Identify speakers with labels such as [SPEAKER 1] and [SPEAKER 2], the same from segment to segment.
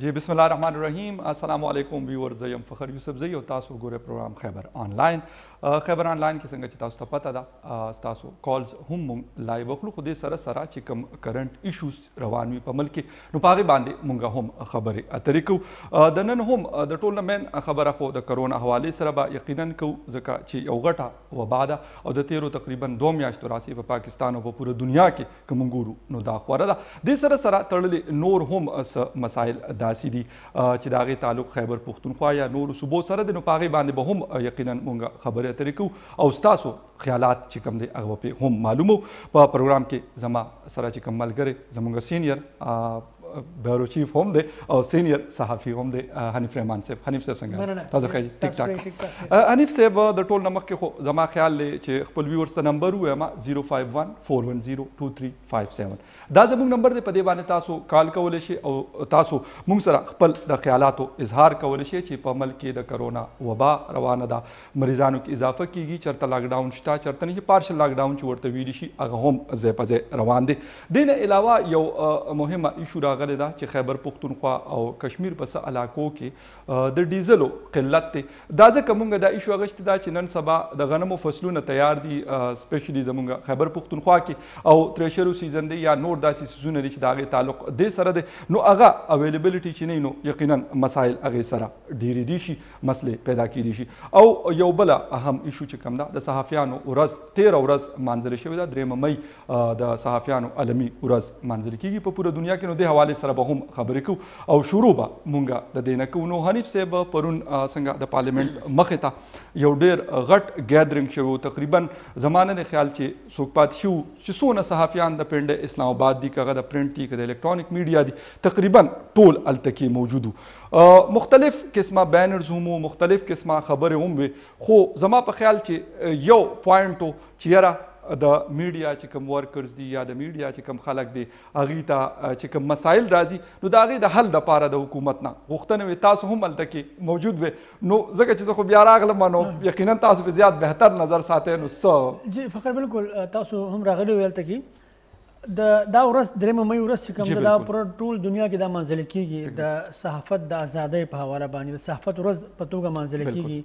[SPEAKER 1] جی بسم الله الرحمن الرحیم السلام علیکم ویورز یم فخر یوسف زی او تاسو ګوره پروګرام خیبر آنلاین خیبر آنلاین کې څنګه چې تاسو ته پته ده تاسو کالز هم مونږ لایو وکړو خو دې سره سره چې کوم کرنٹ ایشوز روان وي په ملک کې نو په هغه باندې مونږ هم خبرې اترې کوو د نن هم د ټول نه مین خبره خو د کرونا حواله سره به یقینا کوو ځکه چې یو غټه وبا ده او د تیرو تقریبا دوه میاشتو راځي په پاکستان او په پوره دنیا کې کوم ګورو نو دا خوره ده د سره سره تړلې نور هم اس مسائل داسي دي چې دا غي تعلق خیبر پښتونخوا یا نور صوبو سره د نو پاغه باندې به هم یقینا مونږ خبرې اترې کوو او تاسو خیالات چې کوم دی هغه په هم معلومو په پروګرام کې زما سره چې کوم ملګری زمونږ سینیئر بیورو چیف هم دی او سینیئر صحافي هم دی حنیف رحمان صاحب حنیف صاحب څنګه تاسو ښه ټیک ټاک حنیف صاحب د ټول نمک کې خو زما خیال دی چې خپل ویورز ته نمبر وایم 0514102357 دا زموږ نمبر دی په دې باندې تاسو کال کولی شئ او تاسو موږ سره خپل د خیالاتو اظهار کولی شئ چې په ملک کې د کرونا وبا روانه ده مریضانو کې اضافه کیږي چرته لاک ډاون شته چرته نه پارشل لاک ډاون چې ورته ویل شي هغه هم ځای په ځای روان دی دین علاوه یو مهمه ایشو راغلی ده چې خیبر پښتونخوا او کشمیر په څه علاقو کې د ډیزلو قلت دی دا ځکه مونږ دا ایشو غشته ده چې نن سبا د غنمو فصلونه تیار دي سپیشلی زمونږ خیبر پښتونخوا کې او تریشرو سیزن دی یا نور داسې سیزونه دي چې دا غي تعلق دې سره دی نو هغه اویلیبیلیټي چې نه نو یقینا مسائل هغه سره ډیر دي شي مسلې پیدا کیدی شي او یو بل اهم ایشو چې کوم ده د صحافیانو ورځ تیره ورځ مانځل شوې ده درېیمه مۍ د صحافیانو عالمي ورځ مانځل کیږي په پوره دنیا کې نو دې حوالې سره به هم خبرې کوو او شروع به مونږ د دې نه کوو نو حنیف صاحب پرون څنګه د پارلیمنت مخې ته یو ډیر غټ ګیدرینګ شوی تقریبا زما نه دی خیال چې څوک پاتې شو چې څونه صحافیان د پنډه اسلام آباد دي که هغه د پرنټ دي که د الکترونیک میډیا دي تقریبا ټول هلته کې موجود وو مختلف قسمه بینرز هم وو مختلف قسمه خبرې هم وې خو زما په خیال چې یو پوینټ و چې یاره د میډیا چې کوم ورکرز دي یا د میډیا چې کوم خلک دي هغه ته چې کوم مسایل راځي نو دا غي د حل د پاره د حکومت نه غوښتنه وي تاسو هم الته کې موجود وي نو ځکه چې خو بیا راغلم نو یقینا تاسو به زیات بهتر نظر ساتئ نو څه
[SPEAKER 2] جی فخر بالکل تاسو هم راغلي ویل ته کې د دا ورځ درېمه مې ورځ چې کوم دا پر ټول دنیا کې دا منځل کیږي د صحافت د ازادۍ په حواله باندې د صحافت ورځ په توګه منځل کیږي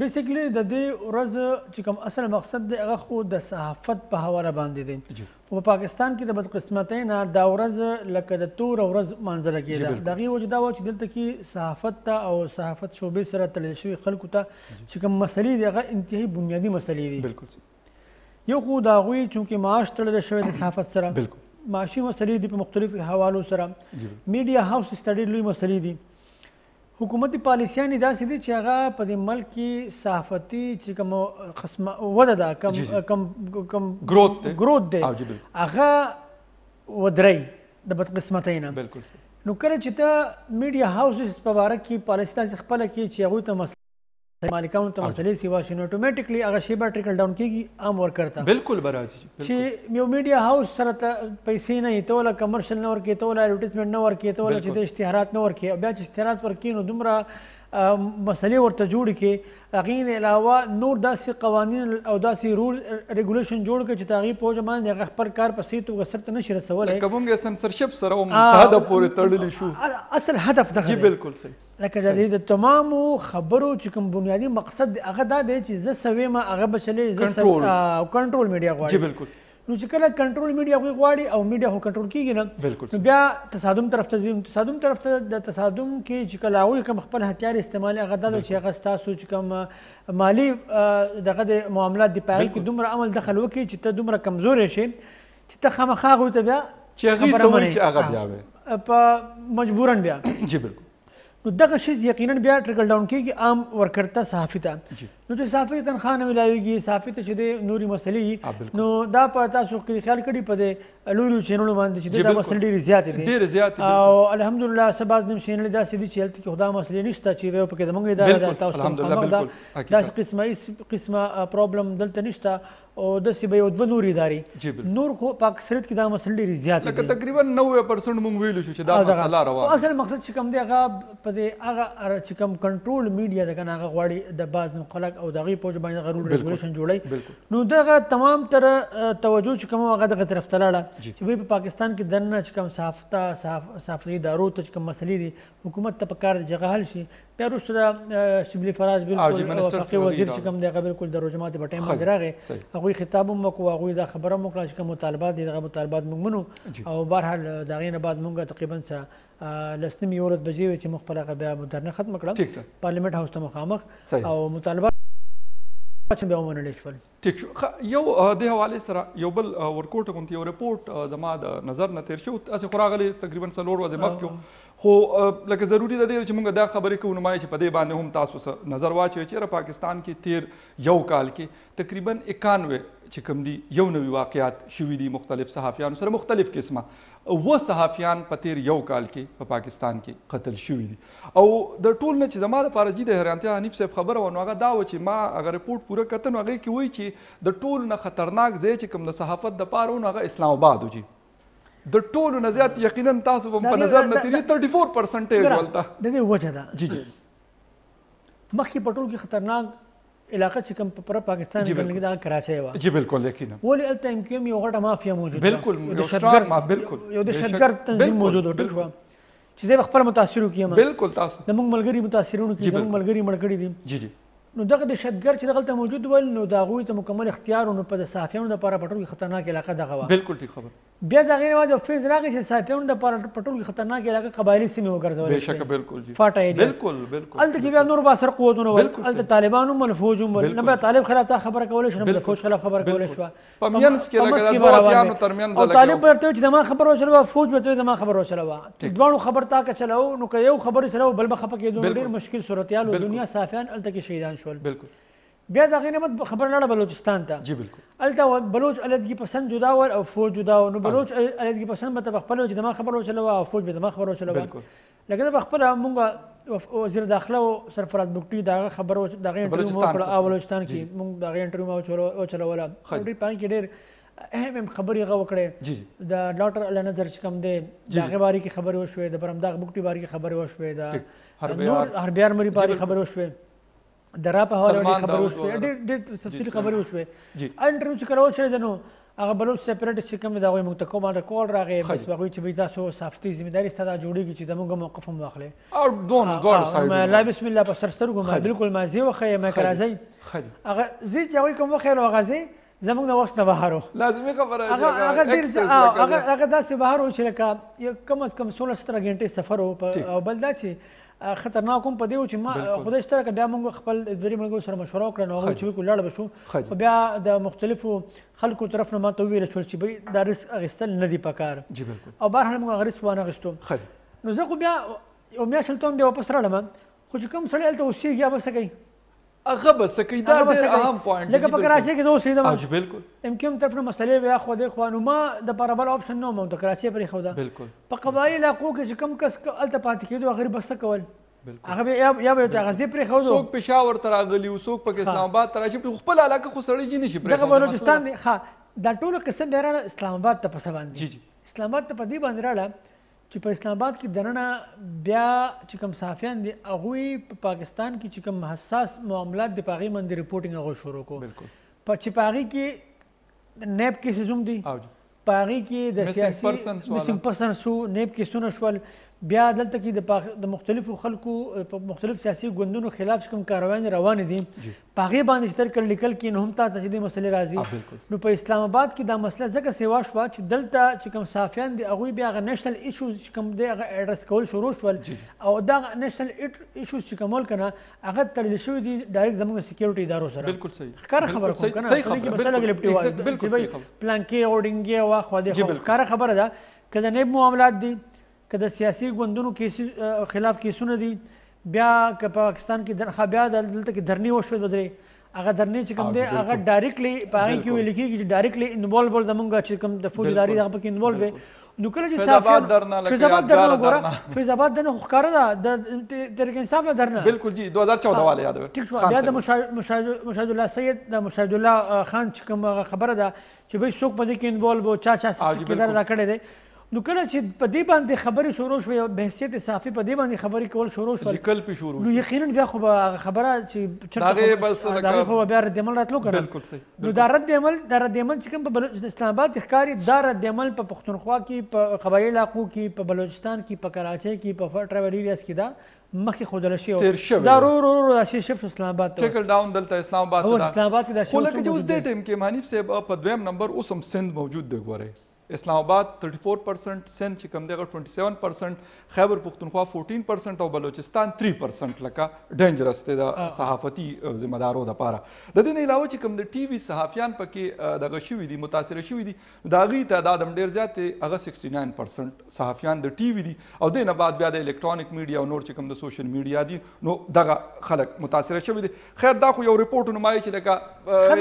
[SPEAKER 2] بیسیکلی د دې ورځ چې کوم اصل مقصد دی هغه خو د صحافت په حواله باندې دی په پاکستان کې د بدقسمتۍ نه دا ورځ لکه د تور ورځ مانځله کېده د هغې وجه دا وه چې دلته کې صحافت ته او صحافت شعبې سره تړل شوي خلکو ته چې کوم مسلې دي هغه انتهایي بنیادي مسلې دي یو خو د هغوی چونکې معاش تړلی شوی د صحافت سره
[SPEAKER 1] بلکل
[SPEAKER 2] معاشي مسلې دي په مختلفو حوالو سره میډیا هاوسز ته ډېر لوی مسلې دي حکومتي پالیسیانې داسې دي چې هغه په دې ملک کې صحافتي چې کوم قسم وده ده کم کم کم
[SPEAKER 1] ګروت دی
[SPEAKER 2] ګروت دی هغه ودرای د بدقسمتۍ نه
[SPEAKER 1] بالکل
[SPEAKER 2] نو کله چې ته میډیا هاوسز په باره کې پالیسي داسې خپله کې چې هغوی ته مسله مالکانو ته مسلې سیوا شي نو اتوماتیکلی هغه شیبه ټریکل ډاون کیږي عام ورکر ته
[SPEAKER 1] بالکل به راځي
[SPEAKER 2] چې یو میډیا هاوس سره ته پیسې نه وي ته وله کمرشل نه ورکوې ته وله اډورټیزمنټ نه ورکوې ته وله چې ته اشتهارات نه ورکوې او بیا چې اشتهارات ورکوې نو دومره مسلې ورته جوړې کړې هغې نه علاوه نور داسې قوانین او داسې رول ریګولیشن جوړ کړي چې د هغې په وجه باندې هغه خپل کار په صحیح توګه سرته نه شي رسولی
[SPEAKER 1] لکه مونږ سنسرشپ سره هم حد پورې تړلی شو
[SPEAKER 2] اصل هدف دغه
[SPEAKER 1] جی بالکل صحیح
[SPEAKER 2] لکه د دې د تمامو خبرو چې کوم بنیادي مقصد دی هغه دا دی چې زه سوي ما هغه بچلې زه سوي او کنټرول میډیا غواړي
[SPEAKER 1] جی بالکل
[SPEAKER 2] نو چې کله کنټرول میډیا غوي غواړي او میډیا هو کنټرول کیږي نه بالکل بیا تصادم طرف ته ځي تصادم طرف ته د تصادم کې چې کله هغه کوم خپل هتیار استعمال هغه د چې هغه تاسو چې کوم مالی دغه د معاملات دی پای کې دومره عمل دخل وکړي چې ته دومره کمزور شي چې ته خامخا هغوی ته بیا
[SPEAKER 1] چې هغوی څه وایي چې هغه بیا وایي
[SPEAKER 2] په مجبورا بیا
[SPEAKER 1] جی بالکل
[SPEAKER 2] نو دغه شی یقینا بیا ټریکل ډاون کیږي عام ورکر ته صحافي ته نو چې صحافي تنخواه نه ملاويږي صحافي ته چې د نوري مسلې نو دا په تاسو کې خیال کړي په دې لوی لوی چینلونو باندې چې دا مسلې ډېرې زیاتې دي
[SPEAKER 1] ډېرې زیاتې
[SPEAKER 2] او الحمدلله سباز نیم چینل دا سدي چې هلته کې خدا مسلې نشته چې یو پکې زمونږ اداره ده تاسو
[SPEAKER 1] الحمدلله دا
[SPEAKER 2] داسې قسمه قسمه پرابلم دلته نشته او داسې به یو دوه نورې ادارې جی بلکل نور خو په اکثریت کې دا مسلې ډېرې زیاتې دي
[SPEAKER 1] لکه تقریبا 90% مونږ ویلو شو چې دا مسله روانه خو
[SPEAKER 2] اصل مقصد چې کوم دی هغه په دې هغه چې کوم کنټرول میډیا ده کنه هغه غواړي د باز نوم خلک او د هغې پوج باندې هغه رول ریګولیشن جوړوي نو دغه تمام تر توجه چې کوم هغه دغه طرف ته لاړه چې دوی په پاکستان کې دننه چې کوم صحافته صحافتي ادارو ته چې کوم مسلې دي حکومت ته په کار دی چې هغه حل شي بیا وروسته د شبلي فراز بالکل وفاقي وزیر چې کوم دی هغه بالکل د روجمات په ټایم باندې راغی هغوی خطاب هم وکړو هغوی دا خبره هم وکړه چې کوم مطالبات دي دغه مطالبات موږ منو او بهرحال د هغې نه بعد موږ تقریبا څه لس نیمې یولس بجې وې چې موږ خپله هغه بیا درنه ختمه کړه پارلیمنټ هاوس ته مخامخ او مطالبات چې بیا ومنل شول
[SPEAKER 1] ټیک شو ښه یو د حواله سره یو بل ورکوټ غونتی یو رپورت زما د نظر نه تیر شو اسه خو راغلی تقریبا څلور ورځې مخکې خو لکه ضروری ده چې موږ دا خبرې کوو نو ما چې په دې باندې هم تاسو سره نظر واچوي چې پاکستان کې تیر یو کال کې تقریبا 91 چې کوم دي یو نوی واقعیات شوي دي مختلف صحافیانو سره مختلف قسمه و صحافیان په تیر یو کال کې په پا پاکستان کې قتل شوي دي او د ټول نه چې زما لپاره جی د حیرانتیا حنیف صاحب خبره وه نو هغه دا وه چې ما هغه رپورټ پوره کته نو هغه کې وایي چې د ټول نه خطرناک ځای چې کوم د صحافت د پاره نو هغه اسلام آباد و جی د ټولو نه زیات یقینا تاسو په نظر نه تیری 34% ولته
[SPEAKER 2] د دې وجه ده
[SPEAKER 1] جی جی
[SPEAKER 2] مخکې په ټول کې خطرناک علاقه چې کوم پر پاکستان کې لګي دا کراچۍ و
[SPEAKER 1] جی بالکل یقینا
[SPEAKER 2] ولې الته ام کیو یو غټه مافیا موجوده
[SPEAKER 1] بالکل یو شتګر ما بالکل
[SPEAKER 2] یو
[SPEAKER 1] د
[SPEAKER 2] شتګر تنظیم موجود و ټیک شو چې زه خپل متاثرو کیم
[SPEAKER 1] بالکل تاسو
[SPEAKER 2] د موږ ملګری
[SPEAKER 1] متاثرونو
[SPEAKER 2] کې د
[SPEAKER 1] موږ
[SPEAKER 2] ملګری مړ کړی دي
[SPEAKER 1] جی جی
[SPEAKER 2] نو دغه د شتګر چې دغلته موجود ول نو دا غوي ته مکمل اختیار نو په صحافیانو د پاره پټول خطرناک علاقه دغه و
[SPEAKER 1] بالکل ټیک خبر
[SPEAKER 2] بیا دا غیر واجب فیز راغی چې صحافیانو د پاره پټول خطرناک علاقه قبایلی سیمه وګرځول
[SPEAKER 1] به شک بالکل جی
[SPEAKER 2] فاټه ایریا
[SPEAKER 1] بالکل بالکل
[SPEAKER 2] الته کې بیا نور با سر قوتونه ول
[SPEAKER 1] الته
[SPEAKER 2] طالبانو ملفوج ول نه به طالب خلاف خبره کول شو نه
[SPEAKER 1] به
[SPEAKER 2] فوج خلاف خبره
[SPEAKER 1] کول
[SPEAKER 2] شو
[SPEAKER 1] په مینس کې
[SPEAKER 2] لګا
[SPEAKER 1] د دوه اتیانو ترمنځ
[SPEAKER 2] لګا
[SPEAKER 1] او
[SPEAKER 2] طالب ورته چې دما خبر وشله وا فوج ورته دما خبر وشله وا دوه خبر تا کا چلاو نو که یو خبر سره بل به خپه کېدو ډیر مشکل صورتحال
[SPEAKER 1] او
[SPEAKER 2] دنیا صافیان الته کې شهیدان شول
[SPEAKER 1] بالکل
[SPEAKER 2] بیا دا غینه مت خبر لاړه بلوچستان ته
[SPEAKER 1] جی بالکل
[SPEAKER 2] الته بلوچ علدګي پسند جدا ور او فوج جدا نو بلوچ علدګي پسند به خپل چې دما خبر وشله وا او فوج به دما خبر وشله
[SPEAKER 1] وا
[SPEAKER 2] لکه زه پخپله مونږ وزیر داخله و سرفراز بګټي د هغه خبره وه چې د هغې انټرویو مو وکړه او بلوچستان کې مونږ د هغې انټرویو مو وچلوله او ډېر په هغې کې ډېر اهم اهم خبرې هغه وکړې د ډاکټر الله نظر چې کوم دی
[SPEAKER 1] د
[SPEAKER 2] هغې باره کې خبرې وشوې د برمداغ بګټي باره کې خبرې وشوې د نور حربي ارمري
[SPEAKER 1] باره
[SPEAKER 2] خبرې وشوې د را په حواله ډېر خبرې وشوې ډېر ډېر تفصیلي خبرې وشوې انټرویو چې کله وشوې ده نو هغه بلوچ سپریټ چې کوم دا غوي موږ ته کوم دا کول راغی بس هغه چې به تاسو صافتي ذمہ داری ستاسو جوړیږي چې زموږ موقف هم واخلې
[SPEAKER 1] او دون
[SPEAKER 2] دون
[SPEAKER 1] صاحب
[SPEAKER 2] لا بسم الله په سرسترګو ما بالکل ما زی وخه ما
[SPEAKER 1] کرازي
[SPEAKER 2] هغه زی چې هغه کوم وخه هغه زی زموږ نه وخت نه بهر و
[SPEAKER 1] لازمي خبره ده
[SPEAKER 2] هغه هغه
[SPEAKER 1] ډېر
[SPEAKER 2] هغه هغه داسې بهر و چې لکه کم از کم سوله ستره غنټې سفر و او بل دا چې خطرناک هم په دې و چې ما خدای ستره که بیا موږ خپل درې ملګرو سره مشوره وکړه نو
[SPEAKER 1] هغوی
[SPEAKER 2] چې وکړو لاړ به شو خو بیا د مختلفو خلکو طرف نه ما ته وویل شول چې بی دا ریسک اخیستل نه دي پکار او بهرحال موږ هغه ریسک وانه اخیستو نو زه خو بیا یو میاشت هلته هم بیا واپس راغلم خو چې کوم سړی هلته اوسېږي هغه څه کوي
[SPEAKER 1] هغه
[SPEAKER 2] به څه کوي دا ډېر
[SPEAKER 1] اهم پوینټ دی
[SPEAKER 2] لکه په کراچۍ کې زه اوسېدم
[SPEAKER 1] او چې بالکل
[SPEAKER 2] ایم کیو هم طرف نه مسلې وې اخوا دی خوا نو ما د پاره بل آپشن نه وم د کراچۍ پرېښوده
[SPEAKER 1] بالکل
[SPEAKER 2] په قبایلي علاقو کې چې کوم کس هلته پاتې کېدو هغه به څه کول هغه به یا به ته غزي پرې خو
[SPEAKER 1] څوک پېښور تر غلی او څوک پکې اسلام آباد تر شي خپل علاقه خو سړی جی نشي
[SPEAKER 2] پرې خو بلوچستان دی ها دا ټول قسم به راړه اسلام آباد ته پس باندې
[SPEAKER 1] جی جی
[SPEAKER 2] اسلام آباد ته په دې باندې راړه چې په اسلام اباد کې دننه بیا چې کوم صحافیان دي هغوی په پاکستان کې چې کوم حساس معاملات دي په هغې باندې رپورټینګ هغوی شروع کو په چې په هغې کې نیب کیسز هم دي
[SPEAKER 1] په
[SPEAKER 2] هغې کې د سیاسي مسنګ پرسن سو نیب کیسونه شول بیا دلته کې د مختلفو خلکو په مختلف سیاسي ګوندونو خلاف کوم کاروایي روانې دي
[SPEAKER 1] په
[SPEAKER 2] هغې باندې چې ترکل لیکل کې نو هم تا ته چې دې مسلې راځي نو په اسلام آباد کې دا مسله ځکه سیوا شوه چې دلته چې کوم صحافیان دي هغوی بیا هغه نېشنل ایشوز چې کوم دی هغه اډرس کول شروع شول او دا نېشنل ایشوز چې کومول که نه هغه تړل شوي دي ډایرکټ زموږ سکیورټي ادارو سره
[SPEAKER 1] بلکل صحیح
[SPEAKER 2] ښکاره خبره کوم
[SPEAKER 1] که
[SPEAKER 2] نه
[SPEAKER 1] صحیح خبره
[SPEAKER 2] مسله ګلپټي وایي چې
[SPEAKER 1] بلکل
[SPEAKER 2] صحیح
[SPEAKER 1] خبره
[SPEAKER 2] پلانکې او ډینګې او
[SPEAKER 1] اخوا
[SPEAKER 2] دې ښکاره خبره ده که د نیب معاملات دي که د سیاسي ګوندونو کیس خلاف کیسونه دي بیا که په پاکستان کې درخه بیا دلته کې درنې وشوې دوه درې هغه درنې چې کوم دی هغه ډایرکټلی په هغه کې ویل کېږي چې ډایرکټلی انوالو ول زمونږ چې کوم د فوج ادارې دغه پکې انوالو وي نو کله چې
[SPEAKER 1] صافیان
[SPEAKER 2] فیض آباد درنه وګوره فیض آباد درنه خو ښکاره ده د تحریک انصاف نه درنه
[SPEAKER 1] بالکل جی 2014 والا یاد
[SPEAKER 2] ټیک شو بیا د مشاهد الله سید د مشاهد الله خان چې کوم خبره ده چې به څوک په دې کې انوالو وو چا چا څه
[SPEAKER 1] کردار
[SPEAKER 2] ادا کړی دی نو کله چې په دې باندې خبرې شروع شوې او بحثیت صحافي په دې باندې خبرې کول شروع شول
[SPEAKER 1] لیکل پې شروع
[SPEAKER 2] نو یقینا بیا خو به هغه خبره چې چېرته
[SPEAKER 1] بس
[SPEAKER 2] هغه خو بیا رد عمل راتلو کنه
[SPEAKER 1] بالکل صحیح
[SPEAKER 2] نو دا رد عمل دا رد عمل چې کوم په بلوچ اسلام آباد کې ښکاري دا رد عمل په پښتونخوا کې په قبایلي علاقو کې په بلوچستان کې په کراچۍ کې په ټرایبل ایریاز کې دا مخکې ښودل شوی
[SPEAKER 1] تیر شوی
[SPEAKER 2] دا رو رو رو دا شی شفت اسلام آباد ته
[SPEAKER 1] ټیکل ډاون دلته اسلام آباد ته
[SPEAKER 2] اسلام آباد کې دا شی ولکه
[SPEAKER 1] چې اوس دې ټیم کې حنیف صاحب په دویم نمبر اوس هم سند موجود دی ګوره اسلام آباد 34% سند چې کم دیغه 27% خیبر پښتونخوا 14% او بلوچستان 3% لکه ډینجرس دی د صحافتي ذمہ دارو د پاره د دې نه علاوه چې کم د ټي وي صحافیان پکې د غشوي دي متاثر شوي دي د هغوی تعداد هم ډېر زیات دی، هغه سکسټي ناین پرسنټ صحافیان د ټي وي دي او دې نه بعد بیا د الکټرانیک میډیا او نور چې کوم د سوشل میډیا دي نو دغه خلک متاثره شوي دي. خیر دا خو یو رپورټ نمایي چې لکه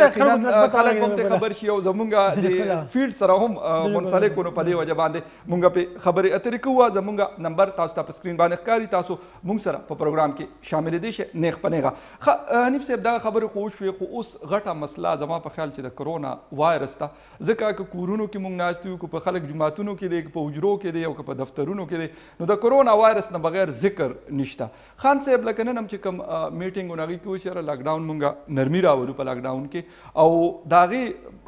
[SPEAKER 1] یقینا
[SPEAKER 2] خلک به
[SPEAKER 1] هم
[SPEAKER 2] ترې
[SPEAKER 1] خبر شي او زمونږ د فیلډ سره هم منسلک وو نو په دې وجه باندې مونږ پرې خبرې اترې کوو. زمونږ نمبر تاسو ته په سکرین باندې ښکاري، تاسو مونږ سره په پروګرام کې شاملېدی شئ نېغ په نېغه. ښه حنیف صاحب دغه خبرې خو وشوې خو اوس غټه مسله زما په خیال چې د کرونا وایرس ده ځکه که کورونو کې موږ ناست یو، که په خلک جوماتونو کې دی، که په حجرو کې دی او که په دفترونو کې دی، نو د کرونا وایرس نه بغیر ذکر نشته. خان صاحب لکه نن هم چې کوم میټینګ ونه هغې کې وایي چې یاره لاکډاون موږ نرمي راولو په لاکډاون کې او د هغې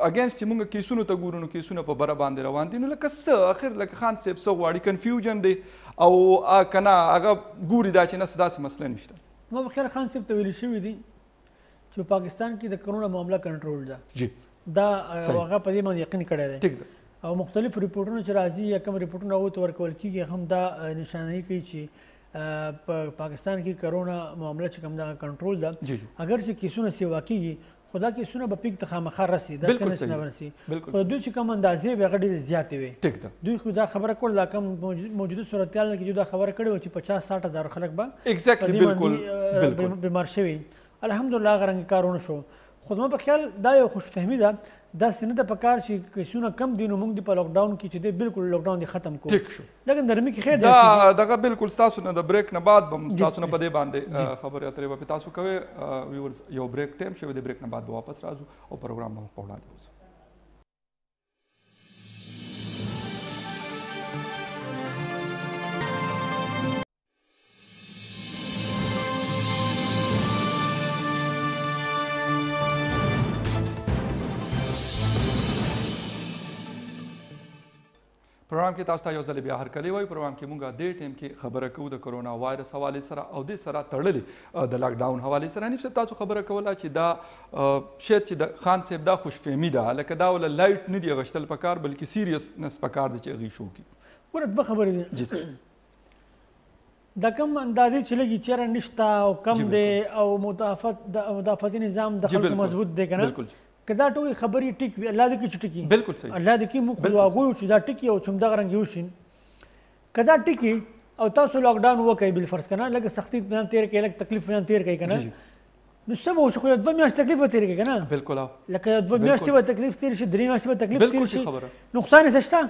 [SPEAKER 1] اګینسټ چې موږ کیسونو ته ګورو نو کیسونه په بره باندې روان دي نو لکه څه اخر لکه خان صاحب څه غواړي کنفیوژن دی او که نه هغه ګوري دا چې نه څه داسې مسله نشته.
[SPEAKER 2] زما په خیال خان صاحب ته ویل شوي دي چې په پاکستان کې د کرونا معامله کنټرول ده
[SPEAKER 1] جی
[SPEAKER 2] دا
[SPEAKER 1] صحیح.
[SPEAKER 2] هغه په دې باندې یقین کړی دی
[SPEAKER 1] ټیک ده
[SPEAKER 2] او مختلف رپورټونه چې راځي یا کوم رپورټونه هغوی ته ورکول کېږي هم دا اه، نشانهیي کوي چې اه، په پاکستان کې کرونا معامله چې کوم ده هغه کنټرول ده
[SPEAKER 1] جی جی.
[SPEAKER 2] اګر چې کیسونه سیوا کېږي خو دا کیسونه به پیک ته خامخا رسي دا
[SPEAKER 1] بالکل
[SPEAKER 2] څنګه
[SPEAKER 1] صحیح.
[SPEAKER 2] نه رسي
[SPEAKER 1] بلکل
[SPEAKER 2] خو دوی چې کوم اندازې وې هغه ډېرې زیاتې وې
[SPEAKER 1] ټیک ده
[SPEAKER 2] دوی خو دا خبره کول دا کوم موجوده صورتحال کې دوی دا خبره کړې و چې 50 60 هزار خلک به
[SPEAKER 1] ایگزیکټلی
[SPEAKER 2] بلکل بیمار شوي الحمدلله هغه رنګ کارونه شو خو زما په خیال دا یو خوش فهمي ده دا سینه د پکار چې کیسونه کم دینو موږ دی په لوک ډاون کې چې دی بالکل لوک ډاون دی ختم کو
[SPEAKER 1] ټیک شو
[SPEAKER 2] لږ نرمي کې خیر
[SPEAKER 1] دا دغه بالکل تاسو نه د بریک نه بعد بم تاسو نه پدې باندې خبرې اترې به تاسو کوي ویورز یو بریک ټایم شوی د بریک نه بعد واپس راځو او پروګرام مو په وړاندې وځو پروګرام کې تاسو ته یو ځل بیا هر کلی وای پروګرام کې مونږه دې ټیم کې خبره کوو د کرونا وایرس حواله سره او دې سره تړلې د لاک ډاون حواله سره نیم تاسو خبره کوله چې دا شاید چې د خان صاحب دا خوشفهمي ده لکه دا ول لایټ نه دی غشتل پکار بلکې سیریس نس پکار دی چې غي شو کی
[SPEAKER 2] ګوره دوه خبرې دي د کم اندازې چې لګي چیرې نشته او کم دی او مدافعت د مدافعتي نظام د خلکو مضبوط دی کنه که دا ټولې خبرې ټیک وي الله دې کې چې ټیک
[SPEAKER 1] بالکل صحیح
[SPEAKER 2] الله دې کې موږ دعاګو چې دا ټیک او چې دغه رنګ یو شي که دا ټیک او تاسو لاک ډاون وکړئ بل فرض کنه لکه سختی بیان تیر کړئ لکه تکلیف بیان تیر کړئ کنه نو څه به وشي خو دوه میاشتې تکلیف به تیر کړي کنه
[SPEAKER 1] بالکل
[SPEAKER 2] لکه دوه میاشتې به تکلیف تیر شي درې میاشتې به تکلیف تیر شي نقصان یې شته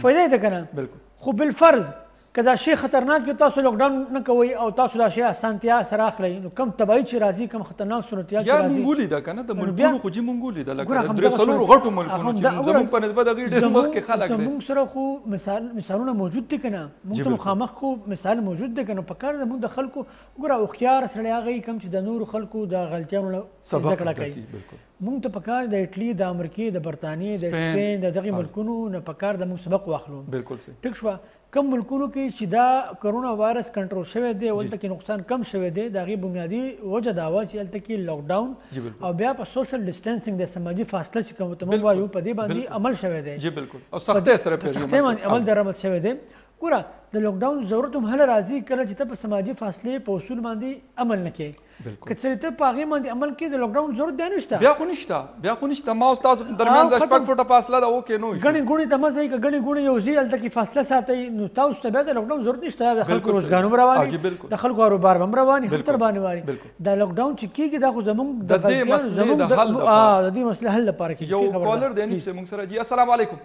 [SPEAKER 2] فائدہ ده کنه
[SPEAKER 1] بالکل
[SPEAKER 2] خو بل فرض که دا شی خطرناک یو تاسو لاک ډاون نه کوئ او تاسو دا شی اسانتیا سره اخلئ نو کم تباہی چې راځي کم خطرناک صورتحال چې راځي
[SPEAKER 1] یا مونږ ولیده که
[SPEAKER 2] نه د
[SPEAKER 1] ملکونو خو جي مونږ
[SPEAKER 2] ولیده
[SPEAKER 1] لکه د درې څلورو غټو ملکونو چې زمونږ په نسبت هغوی ډېر مخکې خلک دی
[SPEAKER 2] زمونږ سره خو مثال مثالونه موجود دي که
[SPEAKER 1] نه
[SPEAKER 2] مونږ ته مخامخ خو مثال موجود دی که نه پکار ده مونږ د خلکو ګوره هوښیار سړی هغه یي کوم چې د نورو خلکو د غلطیانو نه زده کړه کوي مونږ ته پکار د اټلی د امریکې د برتانیې د
[SPEAKER 1] سپین
[SPEAKER 2] د دغه ملکونو نه پکار د مونږ سبق واخلو
[SPEAKER 1] بالکل
[SPEAKER 2] ټیک شو کم ملکونو کې چې دا کرونا وایرس کنټرول شوی دی ولته کې نقصان کم شوی دی دا غي بنیادی وجه دا و چې الته کې لاک ډاون او بیا په سوشل ډیسټنسینګ د سماجی فاصله چې کوم ته
[SPEAKER 1] مونږ
[SPEAKER 2] وایو په دې باندې عمل شوی دی
[SPEAKER 1] جی بالکل او سختې سره
[SPEAKER 2] په سختې باندې عمل درمت شوی دی ګوره د لاک ډاون ضرورت هم هله راځي کله چې ته په سماجی فاصله په اصول باندې عمل
[SPEAKER 1] نکې
[SPEAKER 2] که چېرې ته په هغې باندې عمل کې د لوکډاون ضرورت بیا نشته
[SPEAKER 1] بیا خو نشته بیا خو نشته ما او تاسو درمیان د شپږ فوټه فاصله ده اوکې نو
[SPEAKER 2] ګڼې ګوڼې ته مه ځئ که ګڼې ګوڼې یو ځای هلته کې فاصله ساتئ نو تاسو ته بیا د لوکډاون ضرورت نشته د خلکو روزګار هم
[SPEAKER 1] روان دي
[SPEAKER 2] د خلکو کاروبار هم روان
[SPEAKER 1] دي
[SPEAKER 2] هر باندې واري دا لوکډاون چې کېږي دا خو زمونږ
[SPEAKER 1] د دې مسلې د حل لپاره
[SPEAKER 2] د دې مسلې حل لپاره کې
[SPEAKER 1] یو کالر دی نیم سه مونږ سره جی السلام علیکم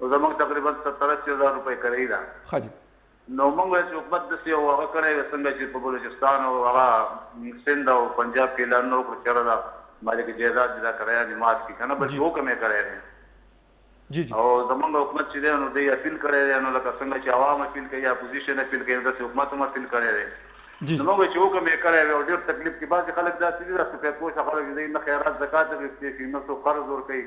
[SPEAKER 3] نو زموږ تقریبا ستر اسی هزار روپی کرایی ده
[SPEAKER 1] ښه دی
[SPEAKER 3] نو موږ ویل چی حکومت دسی یو هغه کړی وی څنګه چی په بلوچستان او هغه سند او پنجاب کی اعلان نه وکړو چی یاره دا مالک جایداد دی دا کرایان دی معاف کی کنه بلکی حکم یی کړی دی او زموږ حکومت چی دی نو دی اپیل کړی دی نو لکه څنګه چی عوام اپیل کوی اپوزیشن اپیل کوی نو داسی حکومت هم اپیل کړی دی نو موږ ویل چی حکم یی کړی وی او ډیر تکلیف کی بعضی خلک داسی دی دا سپی پوسته خلک دی نه خیرات زکات اخیستی شی نه څوک قرض ورکوی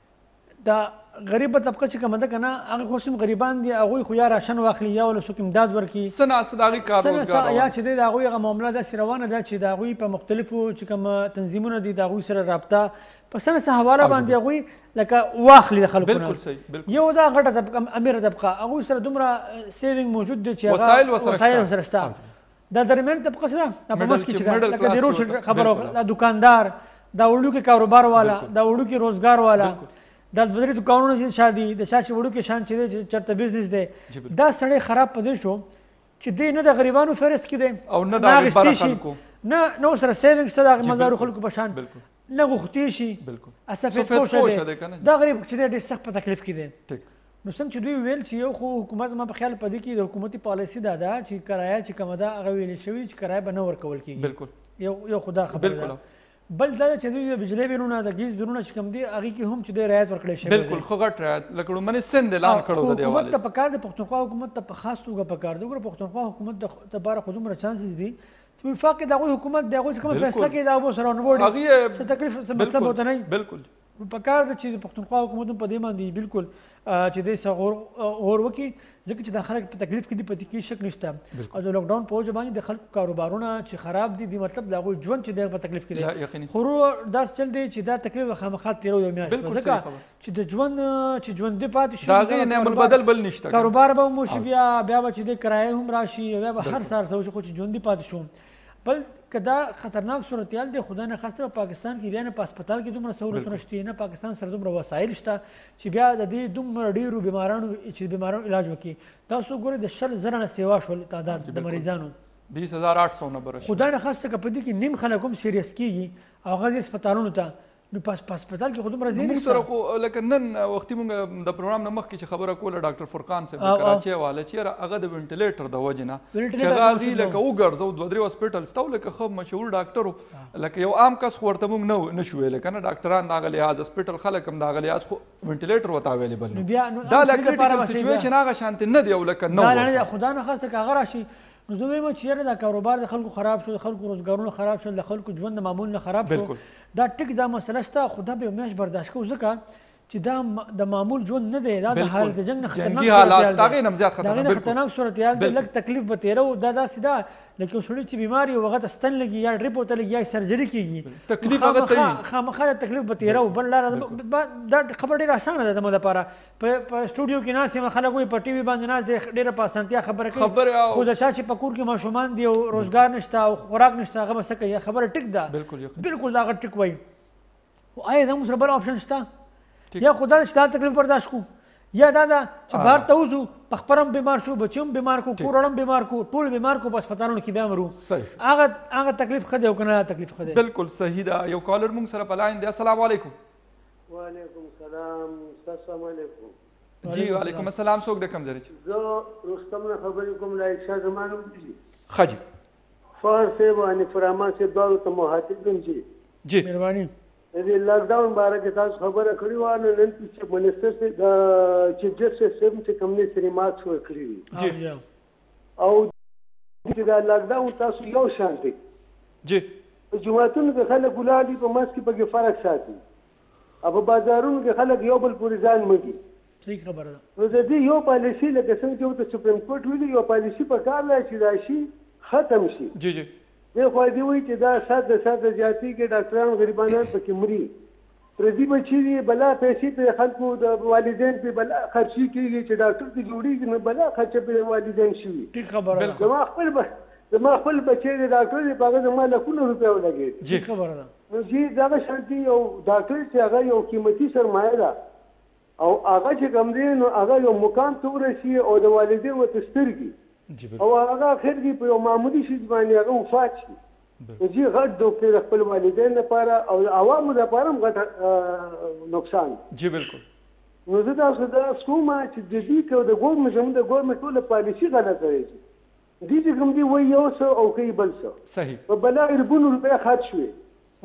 [SPEAKER 3] دا
[SPEAKER 2] غریبه طبقه چې کومه ده که نه هغه خو سم غریبان دي هغوی خو یا راشن واخلي یا ولسو کې امداد ورکړي
[SPEAKER 1] څه نا څه
[SPEAKER 2] د
[SPEAKER 1] هغوی
[SPEAKER 2] کار روزګار
[SPEAKER 1] روان یا
[SPEAKER 2] چې دی د هغوی هغه معامله داسې روانه ده چې د هغوی په مختلفو چې کوم تنظیمونه دي د هغوی سره رابطه په څه نه څه حواله باندې هغوی لکه واخلي د خلکو
[SPEAKER 1] بالکل صحیح بالکل
[SPEAKER 2] یو دا غټه طبقه امیر طبقه هغوی سره دومره سیوینګ موجود دی چې هغه
[SPEAKER 1] وسایل
[SPEAKER 2] وسره
[SPEAKER 1] شته
[SPEAKER 2] دا درمیان طبقه څه ده دا په مس کې
[SPEAKER 1] چې
[SPEAKER 2] لکه د روش
[SPEAKER 1] خبرو
[SPEAKER 2] دا دکاندار دا وړو کې کاروبار والا دا وړو کې روزګار والا دا د بدري دکانونو چې شادي د شاشي وړو کې شان چې چرته بزنس دی دا سړی خراب پدې شو چې دی نه د غریبانو فهرست کې دی
[SPEAKER 1] او نه د غریبانو خلکو
[SPEAKER 2] نه نو سره سیوینګ شته د مالدارو خلکو په شان نه غوښتي شي
[SPEAKER 1] بالکل سفید
[SPEAKER 2] پوشه
[SPEAKER 1] دی
[SPEAKER 2] دا غریب چې ډېر سخت په تکلیف کې دی نو څنګه چې دوی ویل چې یو خو حکومت ما په خیال په دې کې د حکومتي پالیسي دا ده چې کرایه چې کومه ده هغه ویل شوی چې کرایه به نه ورکول کېږي
[SPEAKER 1] بالکل
[SPEAKER 2] یو یو خدا
[SPEAKER 1] خبره
[SPEAKER 2] ده بل دا چې دوی د بجلی بلونه د ګیس بلونه چې کوم دي هغه کې هم چې د رعایت ورکړی شوی
[SPEAKER 1] بالکل خو غټ رعایت لکه لومړنی سند اعلان کړو د
[SPEAKER 2] دیوالې
[SPEAKER 1] حکومت
[SPEAKER 2] ته پکار د پښتونخوا حکومت ته په خاص توګه پکار دی ګوره پښتونخوا حکومت د لپاره خودمره چانسز دي چې وفاق کې د هغوی حکومت دی هغوی
[SPEAKER 1] چې کومه
[SPEAKER 2] فیصله کوي د هغو سره
[SPEAKER 1] ونغوړي
[SPEAKER 2] څه تکلیف څه مطلب ورته نه
[SPEAKER 1] بالکل
[SPEAKER 2] په کار ده چې د پښتونخوا حکومت هم په دې باندې بالکل چې دې څه غور غور وکړي ځکه چې دا خلک په تکلیف کې دي په دې کې شک نشته او د لوکډاون په وجه باندې د خلکو کاروبارونه چې خراب دي د مطلب د هغوی ژوند چې دی په تکلیف کې دی خو دا چل دی چې دا تکلیف خامخا تېرو یو میاشت ځکه چې د ژوند چې ژوندې پاتې
[SPEAKER 1] شو
[SPEAKER 2] د
[SPEAKER 1] هغې نعم البدل بل نشته
[SPEAKER 2] کاروبار به هم وشي بیا بیا به چې د کرایه هم راشي بیا به هر سهار څه وشي خو چې ژوندې پاتې شو بل که دا خطرناک صورتحال دی خدای نه خواسته په پاکستان کې بیا نه په هسپتال کې دومره سهولتونه شته نه پاکستان سره دومره وسایل شته چې بیا د دې دومره ډېرو بیمارانو چې بیمارانو علاج وکړي تاسو ګورئ د شل زره نه سیوا شول تعداد د مریضانو
[SPEAKER 1] 20800 نه برش
[SPEAKER 2] خدای نه خواسته که په دې کې نیم خلک هم سیریس کېږي او هغه ځې هسپتالونو ته نو پس پس هسپتال کې خو دومره ځای نشته
[SPEAKER 1] سره خو لکه نن وختي مونږ د پروګرام نه مخکې چې خبره کوله ډاکټر فرقان صاحب د کراچۍ واله چې هغه د وینټیلیټر د وجې نه چې هغه
[SPEAKER 2] هغوی
[SPEAKER 1] لکه وګرځو دوه درې هسپټل سته لکه ښه مشهور ډاکټر لکه یو عام کس خو ورته مونږ نه نشو ویلی که نه ډاکټران د هغه لحاظ هسپټل خلک هم د هغه لحاظ خو وینټیلیټر ورته اویلیبل
[SPEAKER 2] نه
[SPEAKER 1] دا لکه کریټیکل سچویشن هغه شانتې نه دی او لکه
[SPEAKER 2] نه خدا نه خاصه که هغه راشي نو زه وایم چې یاره دا کاروبار د خلکو خراب شو د خلکو روزګارونه خراب شو د خلکو ژوند د معمول نه خراب شو دا ټیک دا مسله شته خو دا به یو میاشت برداشت کوو ځکه چې دا د معمول ژوند نه دی دا د
[SPEAKER 1] حال
[SPEAKER 2] د جنګ نه خطرناک
[SPEAKER 1] جنګي حالات دا غي نمزيات خطرناک
[SPEAKER 2] دا خطرناک صورتحال دی لږ تکلیف به تیرو دا داسې دا لکه یو سړی چې بیمار یو هغه ته ستن لګي یا ډریپ ورته لګي یا سرجري کېږي
[SPEAKER 1] تکلیف هغه ته
[SPEAKER 2] خامخا د تکلیف به تیرو بل لاره دا خبره ډېره اسانه ده زموږ لپاره په په سټوډیو کې ناست یم خلک وایي په ټي وي باندې ناست دی ډېره په اسانتیا خبره کوي
[SPEAKER 1] خبر او...
[SPEAKER 2] خو د چا چې په کور کې ماشومان دي او روزګار نشته او خوراک نشته هغه به څه کوي خبره ټیک ده
[SPEAKER 1] بالکل
[SPEAKER 2] بالکل دا هغه ټیک وایي خو آیا زموږ سره بل آپشن شته یا خو دا چې دا تکلیف برداشت کړو یا دا ده چې بهر ته وځو په خپرم بیمار شو بچیم بیمار کو کورړم بیمار کو ټول بیمار کو بس پتانونو کې بیا مرو هغه هغه تکلیف خده او کنه تکلیف خده
[SPEAKER 1] بالکل صحیح ده یو کالر مونږ سره پلاین دی السلام علیکم
[SPEAKER 4] وعلیکم سلام السلام علیکم
[SPEAKER 1] جی وعلیکم السلام څوک د کوم ځای چې
[SPEAKER 4] زه رستم نه خبرې کوم لایک شاه زمانو دي
[SPEAKER 1] خجی
[SPEAKER 4] فار سه باندې فراما سه دارو ته مخاطب دم جی
[SPEAKER 1] جی
[SPEAKER 2] مهرباني
[SPEAKER 4] دې لاک ډاون باره کې تاسو خبره کړې و نو نن چې منسټر سه د چیف جسټس سم چې کمنې سری مارکس ور کړی دي
[SPEAKER 1] جی
[SPEAKER 4] او چې دا لاکډاون تاسو یو شان دی
[SPEAKER 1] جی
[SPEAKER 4] په جماعتونو کې خلک ولاړ دي په مس کې پکې فرق ساتي او په بازارونو کې خلک یو بل پورې ځان مګي
[SPEAKER 2] صحیح خبره ده
[SPEAKER 4] نو د دې یو پالیسی لکه څنګه چې د سپریم کورټ ویلي یو پالیسی په کار ده چې دا شي ختم شي
[SPEAKER 1] جی جی
[SPEAKER 4] دی خو دی وایي چې دا ساده ساده زیاتېږي ډاکټران غریبانان پکې مري پردی بچی دی بلا پیسی په خلکو د والدین په بلا خرچی کیږی چه ډاکټر دی جوړیږی نو بلا خرچه په والدین شوی
[SPEAKER 2] ټیک خبره ده.
[SPEAKER 4] زما خپل زما خپل بچی دی ډاکټر دی په هغه زما لکونه روپی
[SPEAKER 1] ولګیدی.
[SPEAKER 2] ټیک خبره ده.
[SPEAKER 4] نو جی دغه شانتی یو ډاکټر چه هغه یو قیمتی سرمایه ده او هغه چې کوم دی نو هغه یو مقام ته ورسي او د والدین ورته سترګي او هغه اخر کې په یو معمولي شیز باندې هغه وفات شي نو جی غټ دوک دی د خپل والدین لپاره او د عوامو لپاره هم غټ نقصان دی
[SPEAKER 1] جی بالکل
[SPEAKER 4] نو زه تاسو ته دا عرض کوم چې د دې د ګورمنټ زموږ د ګورمنټ ټوله پالیسي غلطه دی چې دي چې کوم دي وایي یو څه او ښیي بل څه.
[SPEAKER 1] صحیح.
[SPEAKER 4] په بلا اربونو روپۍ خرڅ شوې،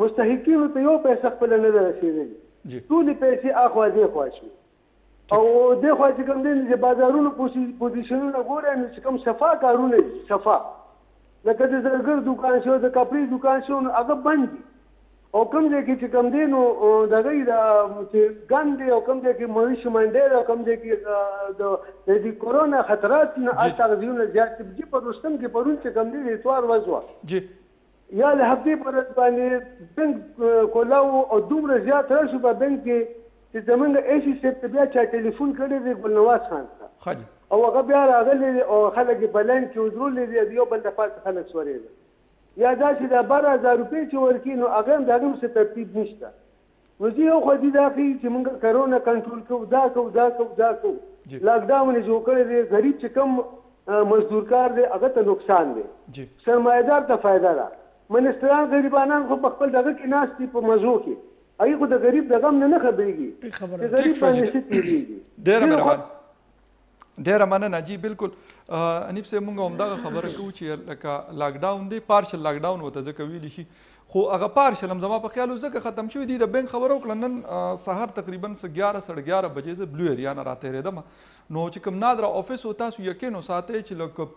[SPEAKER 4] مستحقینو ته یو پیسه خپله نه ده
[SPEAKER 1] رسیدلې،
[SPEAKER 4] ټولې پیسې اخوا دیخوا شوې او دیخوا چې کوم دی نو چې بازارونو پوزیشنونه ګورئ نو چې کوم صفا کارونه دي صفا لکه د زرګر دوکان شو، د کپړې دوکان شو نو هغه بند دي. او کوم ځای کې چې کوم دی نو دغه یې دا چې ګن دی او کوم ځای کې مړي شمن ډېر دی او کوم ځای کې د دې کورونا خطرات دي
[SPEAKER 1] نو
[SPEAKER 4] هلته هغه ځایونه زیات دي. جي په رستم کې پرون چې کوم دی د اتوار ورځ
[SPEAKER 1] وه. جي.
[SPEAKER 4] یا د هفتې په ورځ باندې بنګ کولا وو او دومره زیات رش وو په بنګ کې چې زمونږ اې سي صیب ته بیا چا ټیلیفون کړی دی ګل نواز خان ته.
[SPEAKER 1] ښه جي.
[SPEAKER 4] او هغه بیا راغلی دی او خلک یې په لین کې ودرولي دي او د یو بل د پاسه خلک سورېږي. یا دا چی دا بر هزار روپی چی ورکی نو هغه هم د هغه هم څه ترتیب نشته نو ځی یو خوا دی دا ښیی چی مونږ کرونا کنټرول کوو دا کوو دا کوو دا کوو
[SPEAKER 1] لاک
[SPEAKER 4] ډاون یی جوړ کړی دی غریب چی کوم مزدور کار دی هغه ته نقصان دی
[SPEAKER 1] سرمایه
[SPEAKER 4] دار ته فایده ده منسټران غریبانان خو په خپل دغه کی ناست دی په مزو کی هغوی خو د غریب د غم نه نه خبریږی
[SPEAKER 2] چی
[SPEAKER 4] غریب
[SPEAKER 1] باندی
[SPEAKER 4] څه
[SPEAKER 1] تیریږی
[SPEAKER 4] ډیر
[SPEAKER 1] مهربان. ډیره مننه جی بالکل انیف سه مونږ هم دغه خبره کوو چې لکه لاک ډاون دی پارشل لاک ډاون وته ځکه ویل شي خو هغه پارشل هم زما په خیال ځکه ختم شوی دی د بانک خبرو کړن نن سحر تقریبا 11 11:30 بجې زه بلو ایریا نه راته ریدم نو چې کوم نادرا افیس او تاسو یقین وساتئ چې لکه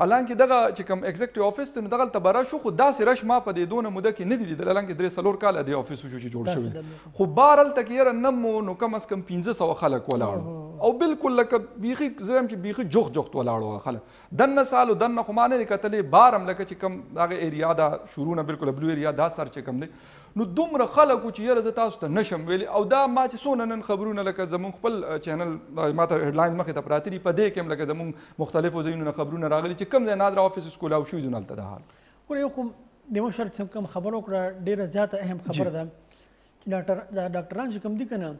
[SPEAKER 1] حالانکه دغه چې کوم ايکزيکټيو افيس دی نو دغلته به رش خو داسې رش ما په دې دونه موده کې نه دي ليدل حالانکه درې څلور کاله دې افيس وشو چې جوړ شوی خو بار هلته کې يره نه مو نو کم از کم پنځه سوه خلک ولاړ وو او بلکل لکه بيخي زه وايم چې بيخي جوخت جوخت ولاړ وه خلک دننه څه حال و دننه خو ما نه دی کتلی بار هم لکه چې کوم هغه ايريا ده شروع نه بلکل بلو ايريا دا سر چې کوم دی نو دومره خلک وو چې یاره زه تاسو ته نشم ویلی او دا ما چې څونه نن خبرونه لکه زموږ خپل چینل ماته هډلاین مخې ته پراته دي په دې کې هم لکه زموږ مختلفو ځایونو نه خبرونه راغلي چې کوم ځای نادرا افیسز کولاو شوي دي هلته دا حال
[SPEAKER 2] ګوره یو خو د مشر چې کوم خبره وکړه ډیره زیاته اهم خبره ده چې ډاکټر دا ډاکټران چې کوم دي کنه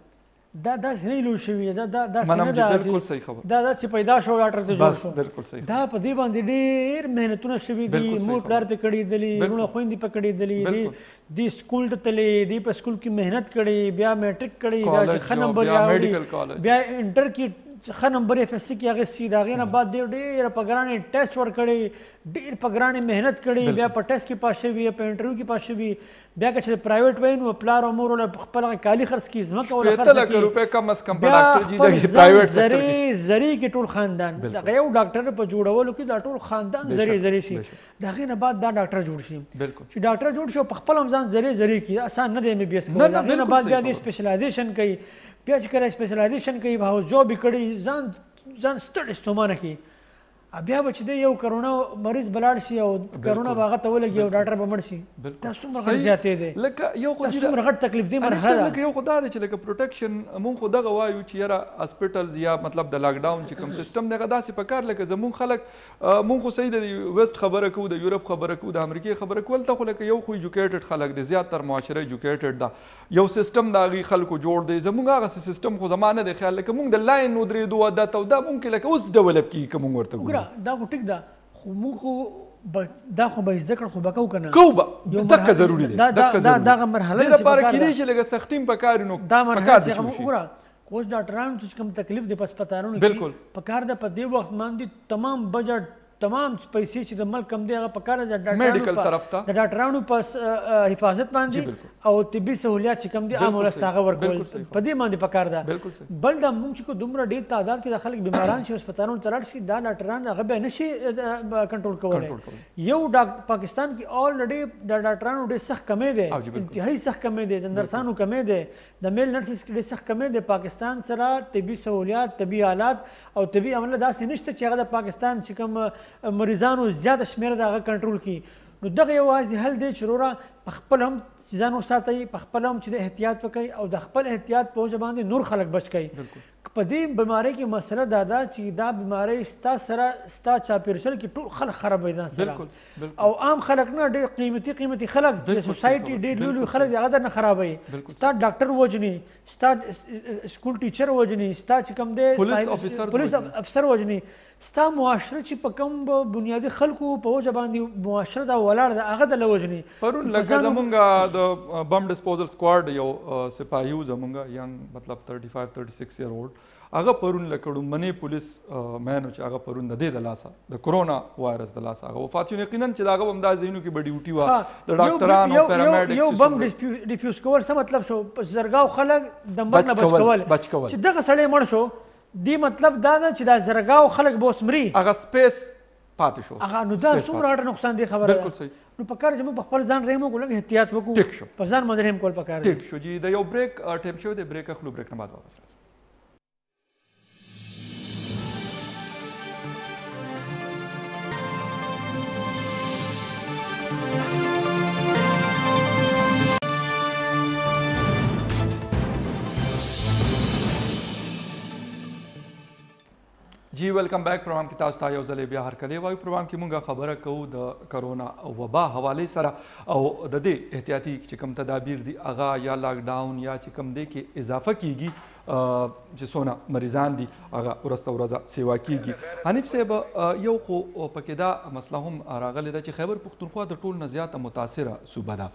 [SPEAKER 2] دا داسې نه لوی شوی دا دا
[SPEAKER 1] داسې
[SPEAKER 2] نه دا
[SPEAKER 1] بالکل صحیح خبر
[SPEAKER 2] دا دا چې پیدا شو ډاکټر ته جوړ شو
[SPEAKER 1] بالکل صحیح
[SPEAKER 2] دا په دې باندې ډېر مهنتونه شوي دي مور پلار په کړي
[SPEAKER 1] دلی
[SPEAKER 2] رونه خويندې په کړي
[SPEAKER 1] دلی
[SPEAKER 2] دي دی سکول ته تلې دی په سکول کې مهنت کړي بیا میټریک کړي
[SPEAKER 1] دا
[SPEAKER 2] چې خنم
[SPEAKER 1] بیا میډیکل کالج
[SPEAKER 2] بیا انټر کې ښه نمبر یې فیصلي کې اخیستي د هغې نه بعد دی ډېر په ګرانې ټیسټ ورکړی ډېر په ګرانې محنت کړی بیا په ټیسټ کې پاس شوي په انټرویو کې پاس شوي بیا که چېرې پرایویټ وای نو پلار او مور له خپل هغه کالي خرڅ کړي ځمکه ولا خرڅ
[SPEAKER 1] کړي
[SPEAKER 2] شپېته
[SPEAKER 1] لکه روپۍ کم از کم په ډاکټر جي
[SPEAKER 2] دغه
[SPEAKER 1] پرایویټ سکتور کې
[SPEAKER 2] زری کې ټول خاندان دغه یو ډاکټر په جوړولو کې دا ټول خاندان زری زری شي دا غي نه بعد دا ډاکټر جوړ شي چې ډاکټر جوړ شي په خپل ځان زری زری کې اسان نه دی
[SPEAKER 1] مې
[SPEAKER 2] بیس
[SPEAKER 1] کوي
[SPEAKER 2] دا غي
[SPEAKER 1] نه
[SPEAKER 2] بعد بیا د سپیشلایزیشن کوي بیا چې کله سپیشلایزیشن کوي به جوب کړي ځان ځان ستړي ستومانه کوي او بیا به چې دی یو کرونا مریض به لاړ شي او کرونا به هغه ته ولګي او ډاکټر به مړ شي دا څومره غټ زیاتې دی
[SPEAKER 1] لکه یو خو
[SPEAKER 2] څومره غټ تکلیف دی مرحله ده
[SPEAKER 1] لکه یو خو دا دی چې لکه پروټیکشن مونږ خو دغه وایو چې یاره هاسپټلز یا مطلب د لاک ډاون چې کوم سیستم دی هغه داسې پکار لکه زمونږ خلک مونږ خو صحیح دی ویسټ خبره کوو د یورپ خبره کوو د امریکې خبره کوو هلته خو لکه یو خو ایجوکیټډ خلک دی زیات تر معاشره ایجوکیټډ ده یو سیستم د هغی خلکو جوړ دی زموږ هغسی سیستم خو زما نه دی خیال لکه موږ د لاین ودریدو عادت او دا موږ کی لکه اوس ډیولپ کیږی که موږ ورته ګورو.
[SPEAKER 2] ګرا دا خو ټیک ده خو موږ خو به دا خو به زده کړه خو به کو کنه
[SPEAKER 1] کو به
[SPEAKER 2] دک
[SPEAKER 1] ضروری دی
[SPEAKER 2] دک
[SPEAKER 1] ضروری
[SPEAKER 2] دا مرحله دی
[SPEAKER 1] لپاره کیدی چې لګه سختیم په کار نو
[SPEAKER 2] دا مرحله چې
[SPEAKER 1] موږ
[SPEAKER 2] ګرا کوچ ډاکټرانو چې کوم تکلیف دی په سپتارونو کې په کار ده په دې وخت باندې تمام بجټ تمام پیسې چې د ملک کم دی هغه په کار د میډیکل
[SPEAKER 1] طرف ته
[SPEAKER 2] د ډاکټرانو په حفاظت باندې او طبي سہولیات چې کم دي عام ولس
[SPEAKER 1] ته
[SPEAKER 2] هغه ورکول په دې باندې په
[SPEAKER 1] کار ده
[SPEAKER 2] بل دا موږ چې دومره ډیر تعداد کې د خلک بیماران شي هسپتالونو ته لاړ شي دا ډاکټران هغه به نشي کنټرول کولای یو ډاکټر پاکستان کې الریډي د ډاکټرانو ډیر سخت
[SPEAKER 1] کمی دی
[SPEAKER 2] انتهایی سخت کمی دی د نرسانو کمی دی د میل نرسز کې ډیر سخت کمی دی پاکستان سره طبي سهولیات طبي آلات او طبي عمله داسې نشته چې هغه د پاکستان چې کوم مریضانو زیاته شمیره ده هغه کنټرول کړي نو دغه یوازې حل دی چې وروره په خپل هم ځان وساتئ په خپل هم چې د احتیاط وکړئ او د خپل احتیاط په وجه باندې نور خلک بچ کړئ که په دې بیمارۍ کې مسله دا ده چې دا بیمارۍ ستا سره ستا چاپیرچل کې ټول خلک خرابوي ځان سره
[SPEAKER 1] بالکل بالکل
[SPEAKER 2] او عام خلک نه ډېر قیمتي قیمتي خلک چې بالکل
[SPEAKER 1] صحیح
[SPEAKER 2] سوسایټي
[SPEAKER 1] خبره
[SPEAKER 2] ډېر لوی لوی
[SPEAKER 1] بالکل
[SPEAKER 2] خلک
[SPEAKER 1] صحیح دي
[SPEAKER 2] هغه درنه خرابوي
[SPEAKER 1] بالکل
[SPEAKER 2] ستا صحیح ډاکټر وژني ستا سکول ټیچر وژني ستا چې کوم دی
[SPEAKER 1] پولیس
[SPEAKER 2] صاحب
[SPEAKER 1] افیسر
[SPEAKER 2] پولیس
[SPEAKER 1] وژني
[SPEAKER 2] افسر وژني ستا معاشره چی په کوم بنیادی خلکو په وجه باندی معاشره دا ولاړه ده هغه دله وجنی
[SPEAKER 1] پرون لکه زمونږ د بم ډیسپوزل سکواډ یو سپاهی و زمونږ ینګ مطلب 35 36 ایئر اولډ هغه پرون لکه ډومبنی پولیس مینو چې هغه پرون د دې د لاسه د کرونا وایرس د لاسه هغه وفات یو یقینا چې دا هغه هم دا زینو کې به ډیوټي وا د ډاکټرانو پیرامیډکس یو
[SPEAKER 2] بم ډیفیوز کول څه مطلب شو زرګاو خلک د مرګ نه
[SPEAKER 1] بچ کول
[SPEAKER 2] چې دغه سړی مړ شو دي مطلب دا ده چې دا زرګاو خلک به اوس مري
[SPEAKER 1] هغه سپیس پاتې شو
[SPEAKER 2] هغه نو دا څومره غټه نقصان دی خبره
[SPEAKER 1] بالکل صحیح
[SPEAKER 2] نو په کار چې موږ په خپل ځان رحم وکړو لږ احتیاط وکړو ټیک
[SPEAKER 1] شو
[SPEAKER 2] په ځان باندې رحم کول په کار دی
[SPEAKER 1] ټیک شو جی د یو بریک ټیم شو دی بریک اخلو بریک نه بعد واپس راځو جی ویلکم بیک پروګرام کې تاسو ته یو ځل بیا هر کله وایو پروګرام کې مونږه خبره کوو د کرونا وبا حواله سره او د دې احتیاطي چې کوم تدابیر دي اغا یا لاک ډاون یا چې کوم دې کې اضافه کیږي چې څونه مریضان دي هغه ورځ تر ورځه سیوا کیږي حنیف صاحب یو خو پکې دا مسله هم راغلې ده چې خیبر پښتونخوا د ټول نه زیاته متاثره صوبه ده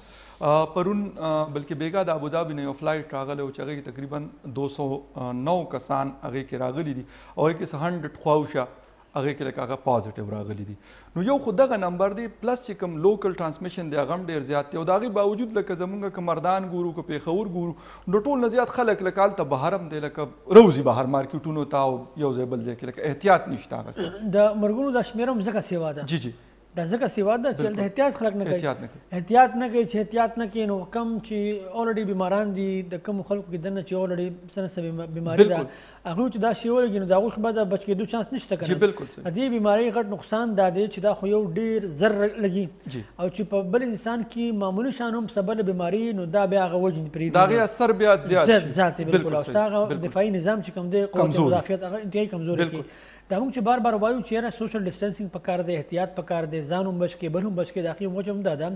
[SPEAKER 1] پرون بلکې بیګا د ابوظبي نه یو فلایټ راغلی او چې هغه تقریبا 209 کسان هغه کې راغلي دي او هغه کې 100 خواوشه هغه کې لکه هغه پازیټیو راغلي دي نو یو خو دغه نمبر دی پلس چې کوم لوکل ترانسمیشن دی هغه هم ډیر زیات دی او د هغې باوجود لکه زمونږ که مردان ګورو که پېښور ګورو نو ټول نه زیات خلک لکه هلته بهر هم دی لکه روزي بهر مارکیټونو ته او یو ځای بل ځای کې لکه احتیاط نشته هغه
[SPEAKER 2] د مرګونو دا شمېره هم ځکه سیوا ده
[SPEAKER 1] جی جی
[SPEAKER 2] دا ځکه سیوا ده چې د احتیاط خلک نه کوي
[SPEAKER 1] احتیاط نه کوي
[SPEAKER 2] احتیاط نه کوي چې احتیاط نه کوي نو کم چې اورډي بیماران دي د کم خلکو کې دنه چې اورډي سره سره بیماری ده هغه ته دا شی ولګي نو دا غوښ به د بچ کېدو چانس نشته کنه
[SPEAKER 1] بالکل صحیح
[SPEAKER 2] دې بیماری غټ نقصان دا دی چې دا خو یو ډیر زر لګي او چې په بل انسان کې معمولی شان هم سبب بیماری نو دا بیا هغه وجه پرې
[SPEAKER 1] دا غي اثر بیا زیات
[SPEAKER 2] زیات زیات بالکل او هغه دفاعي نظام چې کم دی قوت مدافعت هغه انتهایی کمزوري کی دا موږ چې بار بار وایو چې یاره سوشل ډیسټنسینګ پکار دی احتیاط پکار دی ځان هم بچ کې بل هم بچ کې دا خې وجه هم دا ده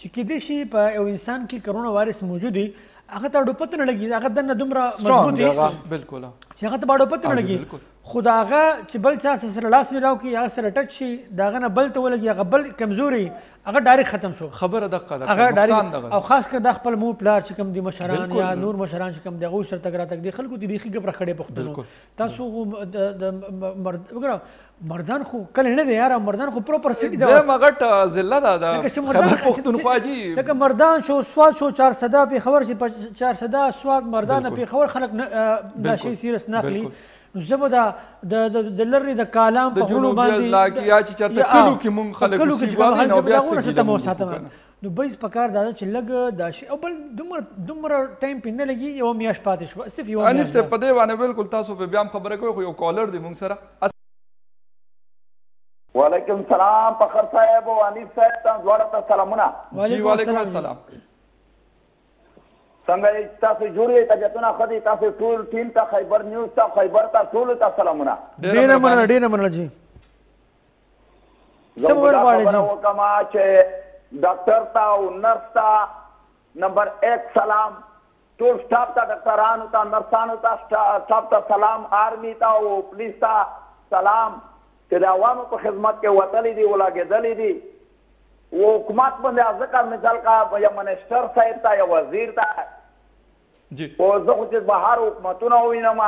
[SPEAKER 2] چې کې دې شي په یو انسان کې کرونا وایرس موجود وي هغه ته ډوپت نه لګي هغه دنه دومره مضبوط
[SPEAKER 1] دی بالکل
[SPEAKER 2] چې هغه ته
[SPEAKER 1] ډوپت
[SPEAKER 2] نه لګي خدا هغه چې بل چا سره لاس ملاو کې یا سره ټچ شي دا غنه بل ته ولګي هغه بل کمزوري هغه ډایرک ختم شو
[SPEAKER 1] خبره دقه ده
[SPEAKER 2] هغه
[SPEAKER 1] ډایرک
[SPEAKER 2] او خاص کر د خپل مو پلار چې کوم دي مشران یا نور مشران چې کوم دغه سره تګ راتګ دي خلکو دي بيخي ګبره خړې
[SPEAKER 1] پختونو
[SPEAKER 2] تاسو خو د وګوره مردان خو کله نه دی یاره مردان خو پروپر سټي
[SPEAKER 1] ده
[SPEAKER 2] د
[SPEAKER 1] مغټ ضلع ده دا
[SPEAKER 2] خبر
[SPEAKER 1] پښتونخوا جی
[SPEAKER 2] لکه مردان شو سواد شو 400 په خبر شي 400 سواد مردان په خبر خلک دا شي سیریس
[SPEAKER 1] ناخلی
[SPEAKER 2] نو زبر دا د لری د کالام په غلو باندې د
[SPEAKER 1] جنوبي
[SPEAKER 2] ځلا
[SPEAKER 1] کې یا چې
[SPEAKER 2] چرته
[SPEAKER 1] کلو کې مونږ خلک وسیږو
[SPEAKER 2] نو
[SPEAKER 1] بیا څه کیږي
[SPEAKER 2] نو بيس پکار داده چې لګ داشي او بل دومره دومره ټايم په نه لګي یو میاش پاتې شو صرف یو میاش
[SPEAKER 1] انیف
[SPEAKER 2] صاحب
[SPEAKER 1] په دې باندې بالکل تاسو په بیا خبره کوي خو یو کالر دی مونږ سره
[SPEAKER 5] وعلیکم سلام پخر صاحب او انیف صاحب تاسو دواړه ته سلامونه
[SPEAKER 1] جی وعلیکم السلام
[SPEAKER 5] څنګه یې تاسو جوړ یې طبیعتونه خدي تاسو ټول ټیم ته خیبر نیوز ته خیبر ته ټول ته سلامونه
[SPEAKER 2] ډیر مننه ډیر مننه جی
[SPEAKER 5] زه
[SPEAKER 2] خو
[SPEAKER 5] دا خبره وکړم چې ډاکټر ته او نرس ته نمبر ایک سلام ټول سټاف ته ډاکټرانو ته نرسانو ته سټاف ته سلام آرمي ته او پولیس ته سلام چې د عوامو په خدمت کې وتلي دي ولاګېدلي دي و حکومت باندې ځکه مثال کا یا منسټر صاحب ته یا وزیر ته
[SPEAKER 1] جی.
[SPEAKER 5] خو زه خو چه بهر حکومتونه وینم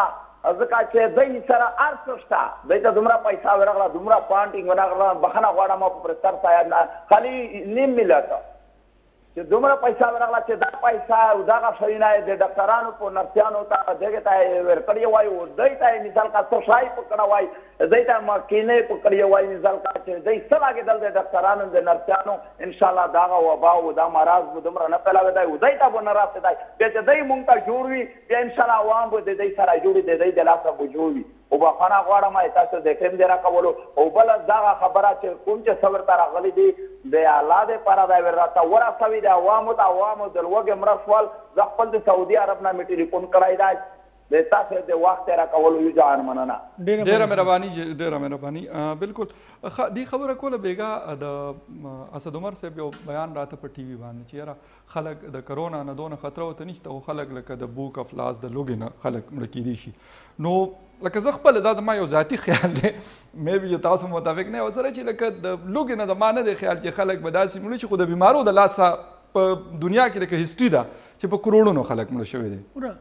[SPEAKER 5] ځکه چه دوی سره هر څه شته دوی ته دومره پیسه ورغله دومره فانډینګ ورغله بخښنه غواړم پروفیسر صاحب نه خالی نیم ملت چه دومره پیسه ورغله چه دا پیسه او دغه شیونه یې د ډاکټرانو په نرسیانو ته دغه ته یې ورکړی وای او دوی ته یې مثال که څه شای په کړه وای دی ته مخکینی په کړ یو وای ځل کا چه دی څه لګیدل دی ډاکټرانو دی نرسیانو ان شاء الله دا غا وبا او دا مراض بو دومره نه پیلاویدای او دی ته بو نه راسیدای بیا چه دی مونږ ته جوړ وی بیا ان شاء الله عوام بو دی دی سره جوړی دی دی دی لاسه بو جوړ وی او بخښنه غواړم ای تاسو دی ټیم دی راکولو او بل دا غا خبره چه کوم چه څه ورته راغلی دی دی الله دی پاره دی ورته ورسوی دی عوامو ته عوامو دی لوږی مړه شول زه خپل دی سعودی عرب نه می ټیلیفون کړای دی د تاسو د وخت راکولو یو جهان مننه.
[SPEAKER 2] ډیره
[SPEAKER 1] مهرباني جی ډیره مهرباني بالکل ښه دی خبره کوله بیګا د اسد عمر صاحب یو بیان راته په ټي وي باندې چې یاره خلک د کرونا نه دونه خطر وته نشته او خلک لکه د بوک اف لاس د لوګي نه خلک مړ کیدي شي نو لکه زه خپل دا زما یو ذاتی خیال دی مې به تاسو متفق نه وسره چې لکه د لوګي نه زما نه دی خیال چې خلک به داسې مړ شي خو د بیمارو د لاسه په دنیا کې لکه هیستري ده چې په کروڑونو خلک مړ شوي دي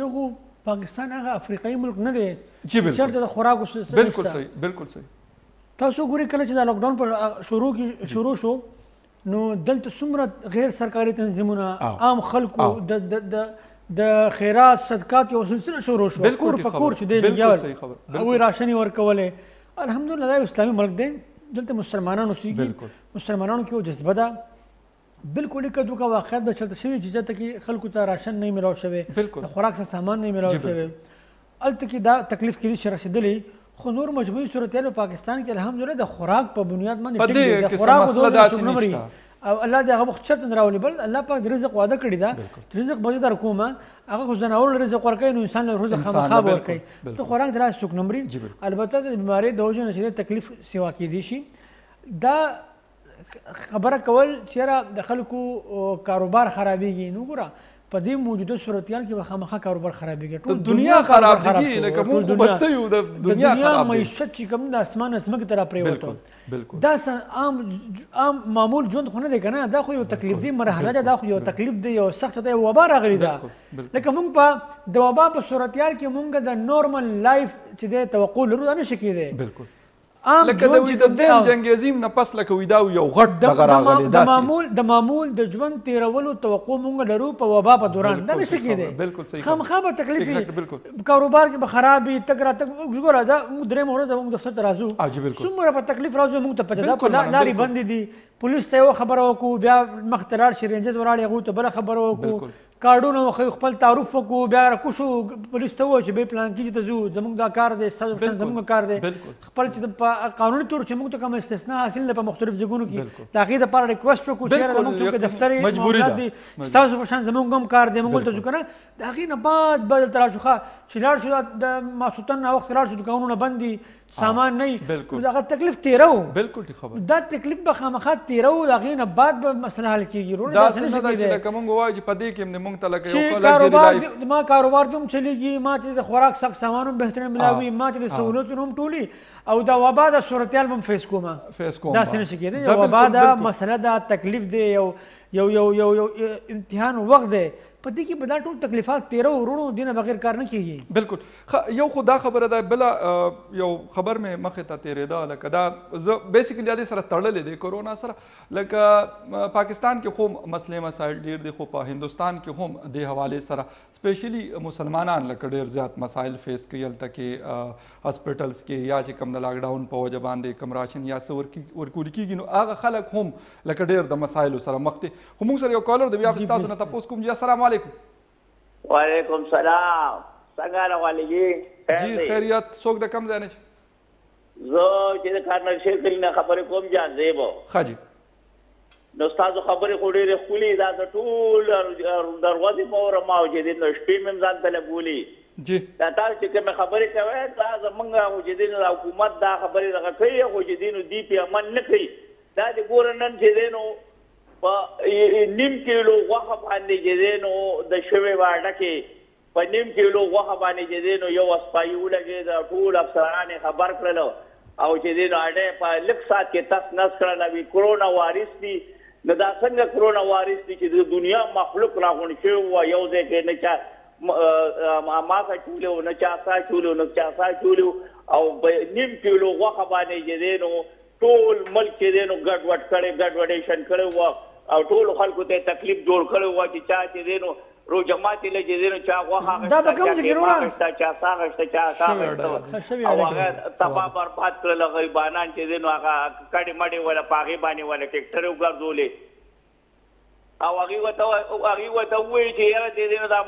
[SPEAKER 2] یو خو پاکستان هغه افریقایي ملک نه دی
[SPEAKER 1] جی بالکل
[SPEAKER 2] چرته د خوراکو سیستم
[SPEAKER 1] بالکل صحیح بالکل صحیح
[SPEAKER 2] تاسو ګوري کله چې دا لاک ډاون پر شروع کی شروع شو نو دلته څومره غیر سرکاري تنظیمونه عام خلکو د د د خیرات صدقات یو سلسله شروع شو کور په کور چې دی لګیاول او راشنی ورکوله الحمدلله دا اسلامي ملک دی دلته مسلمانانو سیږي مسلمانانو کې جذبه ده بالکل لکه دوکه واقعیت به چلته شوی چې چېرته کې خلکو ته راشن نه ملاو شوی د خوراک سره سامان نه
[SPEAKER 1] ملاو
[SPEAKER 2] شوی هلته کې دا تکلیف کېدی چې رسېدلی خو نور مجموعي صورتحال په پاکستان کې الحمدلله د خوراک په بنیاد باندې ټینګ دی د خوراک په
[SPEAKER 1] دور
[SPEAKER 2] کې نه مري او الله دې هغه وخت چرته نه راولي بل الله پاک د رزق وعده کړې ده چې رزق به زه درکوم هغه خو ځناور رزق ورکوي نو انسان له رزق خامخا
[SPEAKER 1] به
[SPEAKER 2] ورکوي د خوراک د لاس څوک نه مري البته د بیمارۍ د وجې نه چې تکلیف سوا کېدی شي دا خبره کول چیرې د خلکو کاروبار خرابېږي نو ګوره په دې موجوده صورتحال کې به خامخا کاروبار خرابېږي
[SPEAKER 1] ټول دنیا خرابېږي لکه موږ خو بس یو د دنیا خراب
[SPEAKER 2] معیشت چې کوم د اسمان
[SPEAKER 1] اسمکې
[SPEAKER 2] ته
[SPEAKER 1] راپرېوتو
[SPEAKER 2] دا عام عام معمول ژوند خو نه دی که نه دا خو یو تکلیف دی مرحله ده دا خو یو تکلیف دی یو سخت دی یو وبا راغلي ده لکه موږ په د وبا په صورتحال کې موږ د نورمال لایف چې دی توقع لرو دا نه شي
[SPEAKER 1] کېدی
[SPEAKER 2] عام
[SPEAKER 1] لکه د وی د دویم جنگ عظیم نه پس لکه وی دا یو غټ دغه راغلی داسې د
[SPEAKER 2] معمول د معمول د ژوند تیرولو توقع مونږ لرو په وبا په دوران دا نشي کېدی
[SPEAKER 1] بالکل صحیح
[SPEAKER 2] خامخا به تکلیف کاروبار کې به خراب وي تک راتک ګوره دا موږ درې مورز موږ دفتر ته راځو څومره په تکلیف راځو موږ ته پته ده لارې بندې دي پولیس ته یو خبره وکړو بیا مخ ته لاړ شي رینجر ولاړ هغوی ته بله خبره وکړو کارډونه وخی خپل تعارف وکړو بیا را کوشو پولیس ته وایو چې به پلانکی ته ځو زموږ دا کار دی ستاسو شان زموږ کار دی خپل چې په قانوني تور چې موږ ته کوم استثنا حاصل ده په مختلف ځایونو کې د هغې دپاره ریکویسټ وکړو چې یاره زموږ چونکې
[SPEAKER 1] دفتر
[SPEAKER 2] معاملات دي ستاسو په شان زموږ هم کار دی موږ ته ځو که نه د هغې نه بعد به دلته راشو ښه چې لاړ شو د ماسوتن ناوخته لاړ شو دوکانونه بند دي سامان نه
[SPEAKER 1] بالکل
[SPEAKER 2] دا تکلیف تیره و
[SPEAKER 1] بالکل ټیک خبر
[SPEAKER 2] دا تکلیف به خامخا تیره و دا غینه بعد به مسله حل کیږي رونه
[SPEAKER 1] دا څنګه دا چې لکه مونږ وایو چې په دې کې هم مونږ ته لکه یو کله
[SPEAKER 2] کاروبار ما کاروبار دوم چلیږي ما ته د خوراک سخت سامان هم بهترین ملاوي ما ته د سہولتونو هم ټولي او دا وبا د صورتحال هم فیس کوم
[SPEAKER 1] فیس کوم
[SPEAKER 2] دا څنګه
[SPEAKER 1] کیږي
[SPEAKER 2] وبا دا مسله دا تکلیف دی یو یو یو یو امتحان وخت دی په دې کې به دا ټول تکلیفات تیرو ورونو دینه بغیر کار نه کیږي
[SPEAKER 1] بالکل یو خو دا خبره ده بل یو خبر مې مخه ته تیرېده لکه دا زه بیسیکلی دا سره تړلې دی کورونا سره لکه پاکستان کې خو مسلې مسایل ډیر دي خو په هندستان کې هم د حواله سره سپیشلی مسلمانان لکه ډیر زیات مسایل فیس کوي الته کې هسپټلز کې یا چې کم د لاک ډاون په وجه باندې کم راشن یا څور ورکول کیږي نو هغه خلک هم لکه ډیر د مسایلو سره مخ دي خو موږ سره یو کالر دی بیا به تاسو نه تاسو کوم جی السلام علیکم
[SPEAKER 5] وعلیکم سلام څنګه راغلی
[SPEAKER 1] جی جی خیریت څوک د کم ځای نه
[SPEAKER 5] زه چې د کارنر شیر کلی نه خبرې کوم جان زیب
[SPEAKER 1] ښه جي
[SPEAKER 5] نو ستاسو خبرې خو ډېرې ښکلې دا د ټول دروازې مو اورم او چې د شپې مې ځان ته لګولي
[SPEAKER 1] جی
[SPEAKER 5] دا تاسو چې کوم خبرې کوي دا زمونږ خو چې دین حکومت دا خبرې دغه کوي خو چې دین دی په عمل نه کوي دا د ګور نن چې دینو په نیم کیلو غوښه باندې چې دی نو د شوې واټه کې په نیم کیلو غوښه باندې چې دی نو یو اسپایي ولګېد، ټول افسران یې خبر کړل او چې دی نو اډه یې په لږ ساعت کې تس نس کړل او وي کرونا وارث دي، نو دا څنګه کرونا وارث دي چې د دنیا مخلوق را غونډ شوی و او یو ځای کې نه چا ماسک اچولی و، نه چا څه اچولی و، نه چا څه اچولی و او په نیم کیلو غوښه باندې چې دی نو ټول ملک چې دی نو ګډ وډ کړی ګډ وډیشن کړی وه
[SPEAKER 6] او ټول خلکو ته تکلیف جوړ کړی وه چې چا چې دی نو روژه ماتې له چې دی
[SPEAKER 2] نو چا غوښه غشته چا قیمه
[SPEAKER 6] غشته چا
[SPEAKER 1] سا
[SPEAKER 6] غشته
[SPEAKER 1] چا
[SPEAKER 2] سا غشته
[SPEAKER 6] او هغه تباه برباد کړل غریبانان چې دی نو هغه کډې مډې وله په هغې باندې وله ټیکټرې وګرځولې. او هغوی ورته هغوی ورته وویل چې یاره دې دې نو دا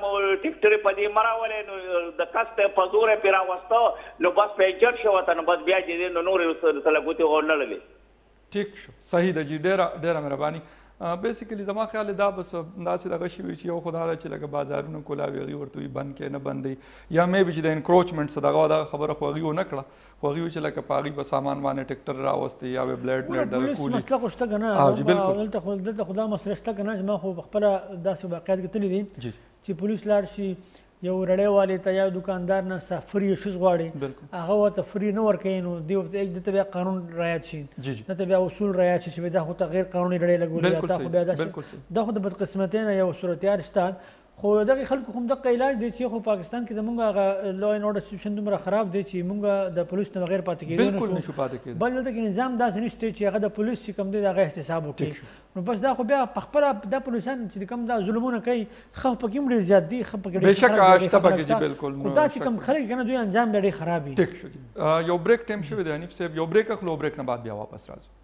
[SPEAKER 6] ټکټرې په دې مه راولې نو د کس ته په زور یې پرې راوسته نو بس په یې جټ شو ورته نو بس بیا دې دې نو نورې ورسره ګوتې غونړلې.
[SPEAKER 1] ټیک شو صحیح ده جی ډیره ډیره مهرباني بیسیکلی زما خیال دا بس داسې دغه شی وی چې یو خدای دا چې لکه بازارونه کولا وی غي ورته بند کې نه بندي یا مې به چې د انکروچمنټ صدغه دا خبره خو غي و نه کړه خوښي وي چې لکه په هغوی په سامان باندې ټکټر راوستي یا به بلیډ بلیډ دغه
[SPEAKER 2] کولي
[SPEAKER 1] پولیس
[SPEAKER 2] مسله خو شته که نه
[SPEAKER 1] او جی بالکل
[SPEAKER 2] دلته خو دلته خو دا مسله شته که نه چې ما خو په خپله داسې واقعیت کې تللي دي
[SPEAKER 1] جی
[SPEAKER 2] چې پولیس لاړ شي یو رړی والي ته یا دکاندار نه څه فري شیز غواړي هغه ورته فري نه ورکوي نو دی ورته دلته بیا قانون رعایت شي دلته بیا اصول رعایت شي چې دا خو ته غیر قانوني رړی لګولې دا خو بیا داسې دا خو د بدقسمتۍ نه یو صورتیار شته خو د دغه خلکو هم دغه علاج دی چې خو پاکستان کې زمونږ هغه لا اینډ آرډر سیچویشن دومره خراب دی چې مونږ د پولیس نه بغیر پاتې کېدو
[SPEAKER 1] بالکل نشو پاتې کېدو
[SPEAKER 2] بل دلته کې نظام داسې نشته چې هغه د پولیس چې کوم دی د هغه احتساب وکړي نو بس دا خو بیا په خپله دا پولیسان چې کوم دا ظلمونه کوي ښه پکې هم ډېر زیات دي ښه پکې
[SPEAKER 1] بېشکه شته پکې
[SPEAKER 2] جي
[SPEAKER 1] بالکل
[SPEAKER 2] خو دا چې کوم خلک که نه دوی انجام بیا ډېر خراب وي
[SPEAKER 1] ټیک شو یو بریک ټایم شوی دی حنیف صاحب یو بریک اخلو بریک نه بعد بیا واپس راځو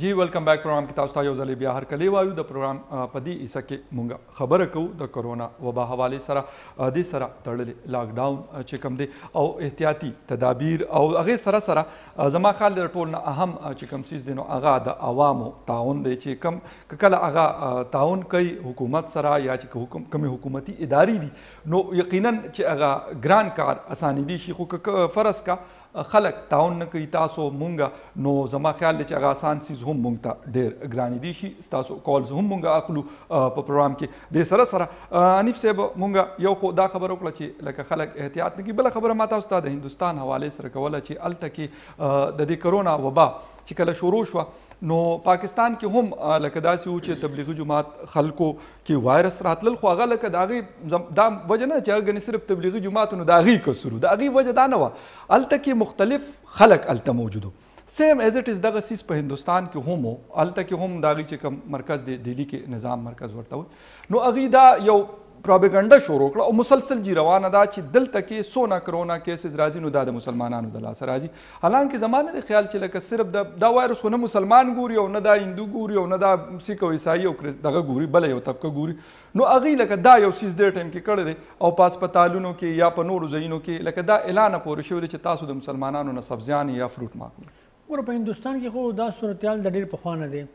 [SPEAKER 1] جی ویلکم بیک پروګرام کې تاسو ته یو ځل بیا هر کلی وایو د پروګرام په دې حصہ کې مونږ خبره کوو د کرونا وبا حواله سره د سره تړلې لاک ډاون چې کوم دی او احتیاطي تدابیر او هغه سره سره زما خیال د ټول نه اهم چې کوم سیس دی نو هغه د عوامو تعاون دی چې کم که کله هغه تعاون کوي حکومت سره یا چې حکم کومې حکومتي ادارې دي نو یقینا چې هغه ګران کار اسانې دي شي خو که فرض کا خلک تعاون نه کوي تاسو مونږ نو زما خیال دی چې هغه اسان سیز هم مونږ ته ډیر ګران دي شي تاسو کالز هم مونږ اخلو په پروګرام کې د سره سره انیف صاحب مونږ یو خو دا خبره وکړه چې لکه خلک احتیاط نه کوي بل خبره ما تاسو ته د هندستان حواله سره کوله چې الته کې د دې کرونا وبا چې کله شروع شو نو پاکستان کې هم لکه داسې و چې تبلیغي جماعت خلکو کې وایرس راتلل خو هغه لکه د هغې دا وجه نه چې هغه ګنې صرف تبلیغي جماعت نو د هغې قصور و د هغې وجه دا نه وه هلته کې مختلف خلک هلته موجود سیم ایز اټ از دغه سیس په هندوستان کې هم هلته کې هم د هغې چې کوم مرکز دی دهلي کې نظام مرکز ورته وایي نو هغوی دا یو پراپګنډه شروع کړه او مسلسل جی روانه ده چې دلته کې سونه کرونا کیسز راځي نو دا د مسلمانانو د لاسه راځي حالانکه زما نه دی خیال چې لکه صرف د دا وایروس خو نه مسلمان ګوري او نه دا هندو ګوري او نه دا سیک او عیسائی او دغه ګوري بل یو طبقه ګوري نو هغوی لکه دا یو څیز دې ټایم کې کړی دی او په هسپتالونو کې یا په نورو ځایونو کې لکه دا اعلان پورې شوی دی چې تاسو د مسلمانانو نه سبزیان یا فروټ ماکړئ
[SPEAKER 2] ګوره په هندوستان کې خو دا صورتحال د ډېر پخوا نه دی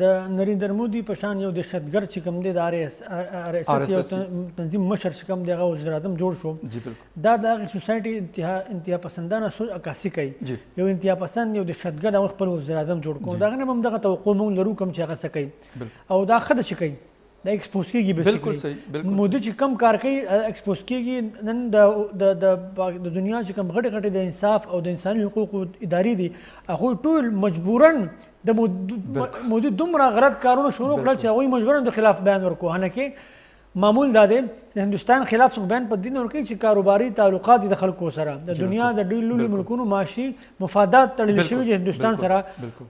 [SPEAKER 2] د نریندر مودی په شان یو دهشتګرد چې کوم دی د آر ایس آر ایس
[SPEAKER 1] ایس
[SPEAKER 2] یو تنظیم مشر چې کوم دی هغه وزیر اعظم جوړ شو دا د هغه سوسایټي انتها انتها پسندانه سوچ عکاسي کوي یو انتها پسند یو دهشتګرد هغه خپل وزیر اعظم جوړ کړو دا غنه هم دغه توقع مونږ لرو کوم چې هغه څه کوي او دا خد چې کوي دا ایکسپوز کیږي
[SPEAKER 1] بالکل صحیح بالکل
[SPEAKER 2] موده چې کم کار کوي ایکسپوز کیږي نن د د د دنیا چې کم غټه غټه د انصاف او د انساني حقوقو ادارې دي هغه ټول مجبورا د مودي دومره غلط کارونه شروع کړل چې هغه مجبورا د خلاف بیان ورکو هنه کې معمول دا دی د هندستان خلاف څوک بیان په دین ورکړي چې کاروباري تعلقات د خلکو سره د دنیا د ډېر لوی ملکونو معاشي مفادات تړل شوی د هندستان سره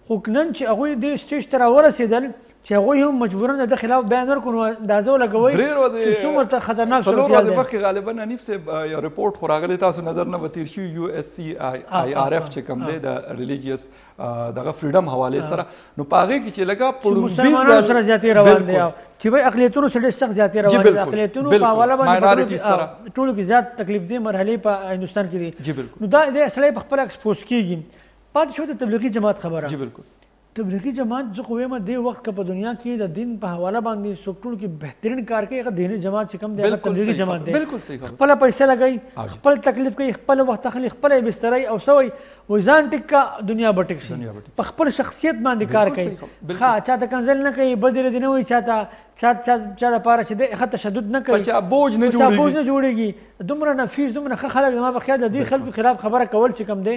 [SPEAKER 2] خو نن چې هغه د سټیج تر ورسېدل چې هغوی هم مجبورا د ده خلاف بیان ورکړو نو اندازه
[SPEAKER 1] ولګوئ
[SPEAKER 2] چې څومره ته خطرناک صورتحال دی څلور ورځې
[SPEAKER 1] مخکې غالبا حنیف صاحب یو رپورټ خو راغلی تاسو نظر نه به تېر شوي یو اس سي آی آر اف چې کوم دی د ریلیجیس دغه فریډم حوالې سره نو په هغې کې چې
[SPEAKER 2] لږه
[SPEAKER 1] په
[SPEAKER 2] مسلمانانو سره زیاتې روان دی چې به اقلیتونو سره ډېر سخت زیاتې روان دي اقلیتونو په حواله باندې ټولو کې زیات تکلیف دی مرحلې په هندوستان کې دي نو دا د سړی په خپله اکسپوز کېږي پاتې شو د تبلیغي جماعت خبره
[SPEAKER 1] جی بالکل
[SPEAKER 2] تبلیغی جماعت زه خو ویم دی وخت که په دنیا کی د دین په حواله باندی څوک ټول کی بهترین کار کوي هغه دینی جماعت چې کوم دی هغه
[SPEAKER 1] تبلیغی
[SPEAKER 2] جماعت دی خپل پیسې
[SPEAKER 1] لګای
[SPEAKER 2] خپل تکلیف کوي خپل وخت خلی خپل بسترای او سوی وای ځان ټیک کا دنیا
[SPEAKER 1] به ټیک شي
[SPEAKER 2] په خپل شخصیت باندې کار کوي ښه چا ته کنزل نه کوي بدر دی نه وای چا ته چا چا چا لپاره چې د خط تشدد نه کوي
[SPEAKER 1] چا بوج نه
[SPEAKER 2] جوړيږي بوج نه جوړيږي دومره نفیس دومره خلک ما په خیال د دې خلکو خلاف خبره کول چې کم دی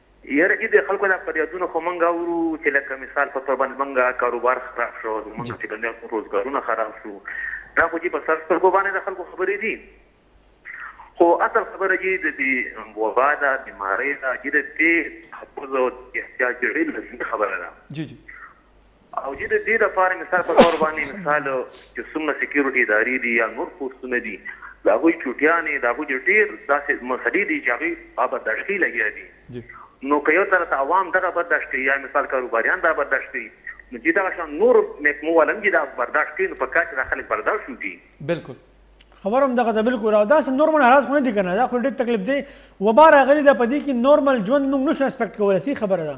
[SPEAKER 1] یاره جی
[SPEAKER 7] د خلکو دا فریادونه خو مونږ اورو چې لکه مثال په طور باندې زمونږ کاروبار خراب شو زمونږ چې کوم دی روزګارونه خراب شو دا خو جی په سر سترګو باندې د خلکو خبرې دي خو اصل خبره جی د دې وبا ده بیمارۍ ده جی د دې تحفظ او احتیاط جوړې لازمي خبره ده
[SPEAKER 1] جی جی
[SPEAKER 7] او جی د دی لپاره مثال په طور باندی مثال چه څومره سکیورټی اداری دی یا نور فورسونه دی د هغوی چوټیانی د هغوی دی ډیر داسی مسلی دی چه هغوی په برداشت کښی لګیا
[SPEAKER 1] دی
[SPEAKER 7] نو که یو طرف عوام دغه برداشت کړی یا مثال کاروباریان دا برداشت کړی نو جی دغه شان نور محکمو والا هم جی دا برداشت کړی نو په کار چه دا خلک برداشت وکړی.
[SPEAKER 1] بلکل
[SPEAKER 2] خبره هم دغه ده بلکل او داسی نورمل حالات خو ندی کنه دا خو ډیر تکلیف دی وبا راغلی ده په دی کی نورمل ژوند موږ نشو اسپیکټ کولی صحیح خبره ده.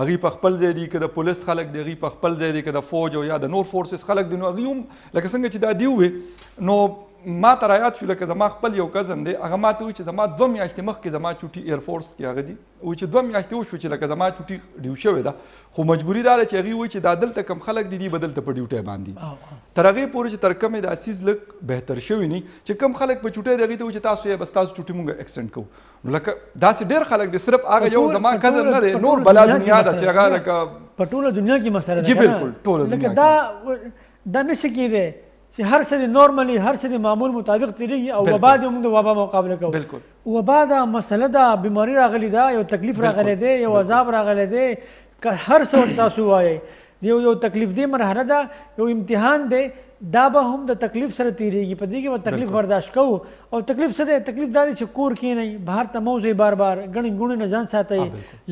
[SPEAKER 7] هغوی په
[SPEAKER 1] خپل ځای دي که د پولیس خلک دي هغوی په خپل ځای دي که د فوج او یا د نور فورسز خلک دي نو هغوی هم لکه څنګه چې دا دي ووې نو ما ته رایاد شو لکه زما خپل یو کزن دی هغه ما ته وویل چې زما دوه میاشتې مخکې زما چوټي ایرفورس کې هغه دي وایي چې دوه میاشتې وشو چې لکه زما چوټي ډیو شوې ده خو مجبوري دا ده چې هغوی وایي چې دا دلته کم خلک دي دي به دلته په ډیوټۍ باندې تر هغې پورې چې تر کومې دا سیز لږ بهتر شوی نه چې کم خلک په چوټۍ د هغوی ته وایي چې تاسو یې بس تاسو چوټي مونږ اکسټنډ کوو لکه داسې ډېر خلک دي صرف هغه یو زما کزن نه دی نور بلا دنیا ده چې هغه لکه
[SPEAKER 2] په ټوله دنیا کې مسله ده
[SPEAKER 1] جی بالکل ټوله دنیا
[SPEAKER 2] لکه دا دا نشي کېدی چې هر څه د نورمالي هر څه د معمول مطابق تیریږي او وبا د موږ د وبا مقابله کوو
[SPEAKER 1] بالکل
[SPEAKER 2] وبا دا مسله ده بیماری راغلی ده یو تکلیف راغلی دی یو عذاب راغلی دی که هر څه تاسو وایي دیو یو تکلیف دی مرحله ده یو امتحان دی دا به هم د تکلیف سره تیریږي په دې کې به تکلیف برداشت کوو او تکلیف څه دی تکلیف دا دی چې کور کې نه بهر ته موزه بار بار غني غونې نه ځان ساتي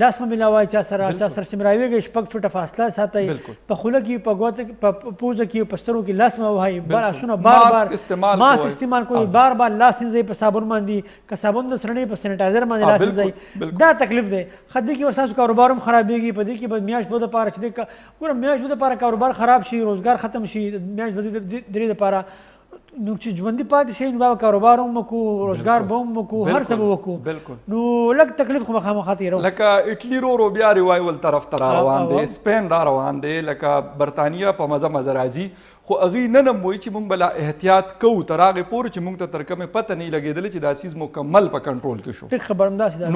[SPEAKER 2] لاس مې ملاوای چا سره چا سره سمراويږي شپږ فټه فاصله ساتي په خوله کې په غوته په پوزه کې په سترو کې لاس مې وای بار اسونه بار بار
[SPEAKER 1] ماس
[SPEAKER 2] استعمال کوي بار بار لاس یې په صابون باندې که صابون د سرنې په
[SPEAKER 1] سینیټایزر
[SPEAKER 2] باندې لاس
[SPEAKER 1] ځای
[SPEAKER 2] دا تکلیف دی خدای کې ورساس کاروبار هم خرابېږي په دې کې به میاش بده پاره چې د ګور میاش بده پاره کاروبار خراب شي روزګار ختم شي میاش بده درې د پاره نو چې ژوندۍ پاتې شي نو کاروبار هم وکړو روزګار به هم وکړو هر څه به وکړو نو لږ تکلیف خو مخامخ تیرو
[SPEAKER 1] لکه اټلی رو رو بیا ریوایول طرف ته روان دی سپین را روان دی لکه برتانیا په مزه مزه راځي خو هغوی نن هم وايي چې موږ به لا احتیاط کوو تر هغې پورې چې موږ ته تر کومې پته نه وي لګېدلې چې دا څیز مکمل په کنټرول کې شو.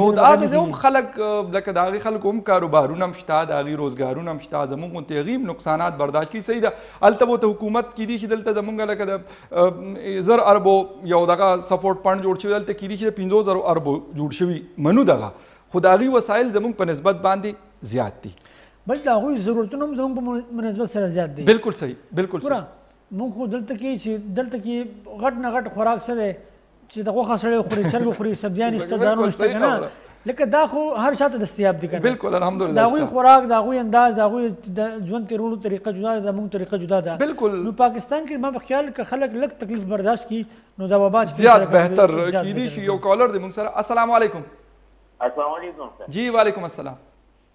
[SPEAKER 1] نو د هغه ځای هم خلک لکه د هغې خلکو هم کاروبارونه هم شته، د هغوی روزګارونه هم شته، زموږ غوندې هغوی هم نقصانات برداشت کوي، صحیح ده هلته به ورته حکومت کېدای شي دلته زموږ لکه د زر اربو یو دغه سپورټ فنډ جوړ شوی هلته کېدای شي د پنځو زرو اربو جوړ شوي منو دغه خو د هغوی وسایل زموږ په نسبت باندې زیات دي.
[SPEAKER 2] بل د هغوی ضرورتونه هم زموږ په مناسبت سره زیات دي
[SPEAKER 1] بالکل صحیح بالکل صحیح
[SPEAKER 2] موږ خو دلته کې چې دلته کې غټ نه غټ خوراک څه دی چې د غوښه سړی خوري چرګ خوري سبزیان نشته دانو نشته که
[SPEAKER 1] نه
[SPEAKER 2] لکه دا خو هر چا ته دستیاب دي که
[SPEAKER 1] بالکل الحمدلله
[SPEAKER 2] د
[SPEAKER 1] هغوی
[SPEAKER 2] خوراک د هغوی انداز د هغوی د ژوند تېرولو طریقه جدا ده د موږ طریقه جدا ده
[SPEAKER 1] بالکل
[SPEAKER 2] نو پاکستان کې ما په خیال که خلک لږ تکلیف برداشت کړي نو دا وبا
[SPEAKER 1] زیات بهتر کیدی شي یو کالر دی موږ سره السلام علیکم
[SPEAKER 6] السلام علیکم
[SPEAKER 1] جی وعلیکم السلام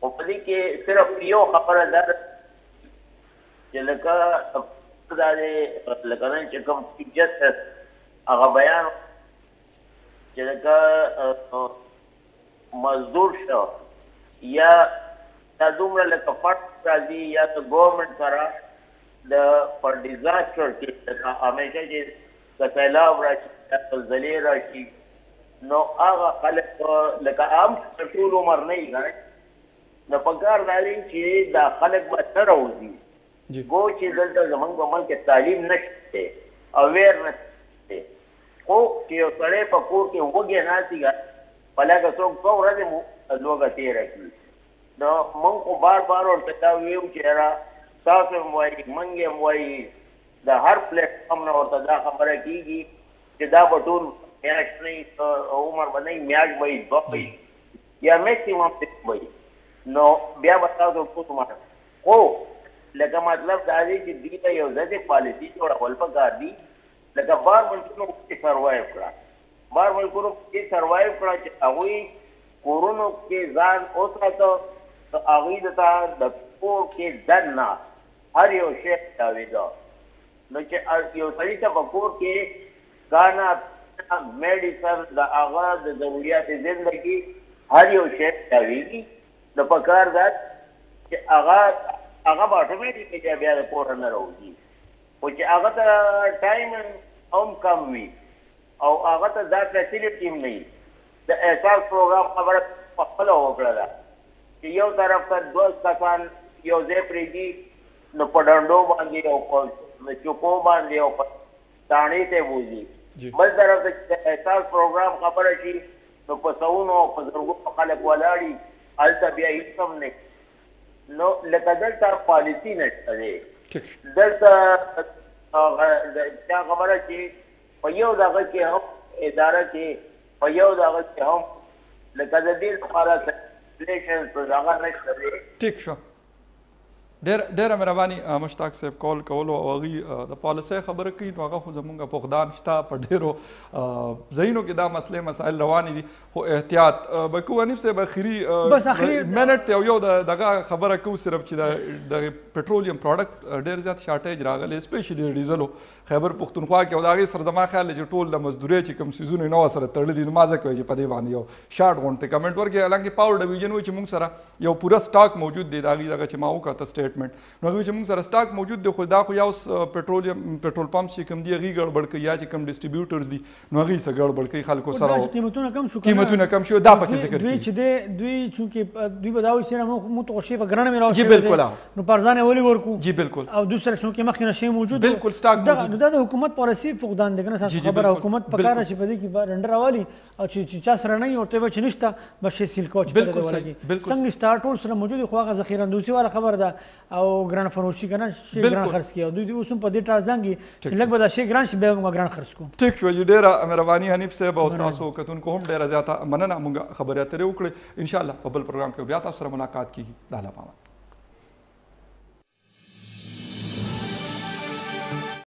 [SPEAKER 6] خو په دې کې صرف یو خبره دا ده چې لکه دا دی لکه نن چې کوم چیف جسټس هغه بیان چې لکه مزدور شو یا دا دومره لکه فرد راځي یا د ګورنمنټ سره د پر ډیزاسټر کې لکه همیشه چې که سیلاب راشي یا زلزلې راشي نو هغه خلک لکه عام خلک ټول عمر نه وي کنه نو پکار دا دی چې دا خلک به نه راوځي ګو چې دلته زمونږ په ملک کې تعلیم نشته اویرنس نشته خو چې یو سړی په کور کې وږی ناست وي په لږه څوک دوه ورځې مو لوږه تېره کړي
[SPEAKER 8] نو مونږ خو بار بار ورته دا ویو چې یاره تاسو هم وایي مونږ هم وایي د هر پلیټ فارم نه ورته دا خبره کیږي چې دا به ټول میاشت نه وي څه عمر به نه وي میاشت به وي دوه به وي یا میکسیمم درې به وي نو بیا به تاسو ټول عمر خو لکه مطلب دا دی چې دوی ته یو داسې پالیسي جوړول پکار دي لکه بار ملکونو ولې سروایو کړه بار ملکونو په دې سروایو کړه چې هغوی کورونو کې ځان وساته نو هغوی ته د کور کې دننه هر یو شی ملاوېده، نو چې یو سړي ته په کور کې کانا پینا، مېډیسن، د هغه د ضروریات زندګي هر یو شی ملاوېږي، نو په کار دا ده چې هغه هغه به اټومېټیکلي بیا د کوره نه راوځي، خو چې هغه ته ټایم هم کم وي، او هغه ته دا فیسیلیټی هم نه وی. د احساس پروګرام خبره په خپله وکړه ده چې یو طرف ته دوه کسان یو ځای پریږدی نو په ډنډو باندی او په چوکو باندی او په تاڼی ته بوځی. بل طرف ته چې د احساس پروګرام خبره شی نو په سوونو او په زرګونو خلک ولاړ وی هلته بیا هیڅ هم نه وی. نو لکه دلته پالیسی نشته دی. دلته د چا خبره چې په يو دغه کې هم اداره کې په يو دغه کې هم لکه د دې لپاره سيميوليشن په دغه نشته دی.
[SPEAKER 1] ټيک شو ډير ډيره مهرباني مشتاق صاحب کول کولو او هغوی د پالیسۍ خبره کوي نو هغه خو زمونږ فقدان شته په ډيرو ځایونو کې دا مسلې مسائل روانې دي خو احتیاط به کوو حنیف صاحب اخري
[SPEAKER 2] بس اخري
[SPEAKER 1] منټ ته یو دغه خبره کوو صرف چې د پټرولیم پروډکټ ډیر زیات شارټیج راغلی سپیشلی د ډیزلو خیبر پښتونخوا کې او د هغې سره زما خیال دی چې ټول د مزدورۍ چې کوم څیزونه نو سره تړلي نو ما ځکه وایي چې په دې باندې یو شارټ غونډې کمنټ ورکړي حالانکه پاور ډویژن وایي چې موږ سره یو پوره سټاک موجود دی د هغې دغه چې ما وکاته سټیټمنټ نو دوی چې موږ سره سټاک موجود دی خو دا خو یا اوس پټرولیم پټرول پمپ چې کوم دی هغې ګړبړ کوي یا چې کوم ډسټریبیوټرز دي نو هغه څه ګړبړ کوي خلکو سره او
[SPEAKER 2] قیمتونه کم شو
[SPEAKER 1] قیمتونه کم شو دا پکې ذکر
[SPEAKER 2] دوی چې دی دوی چونکه دوی به دا وایي چې موږ مو ته شی په ګرانه مې راوړل
[SPEAKER 1] جی بالکل
[SPEAKER 2] نو پرځان ولې ورکو
[SPEAKER 1] جی بالکل
[SPEAKER 2] او دوسر شو کې مخکې نشي موجود
[SPEAKER 1] بالکل سٹاک
[SPEAKER 2] دا د حکومت پالیسی فقدان دی کنه تاسو خبره حکومت په کار چې په دې کې رندر اوالي او چې چا سره نه ورته به چې نشته بشي سیل کوچ
[SPEAKER 1] بالکل
[SPEAKER 2] څنګه سٹارټول سره موجود خو هغه ذخیره اندوسی والا خبر ده او ګران فروشي کنه شي ګران خرڅ کی او دوی اوس هم په دې ټار ځان کې چې لږ به دا شي ګران شي به موږ ګران خرڅ کو
[SPEAKER 1] ټیک شو جی ډیره مهرباني حنیف صاحب او تاسو کتونکو هم ډیره زیاته مننه موږ خبرې اترې وکړې ان شاء الله په بل پروګرام کې بیا تاسو سره ملاقات کیږي د الله پامه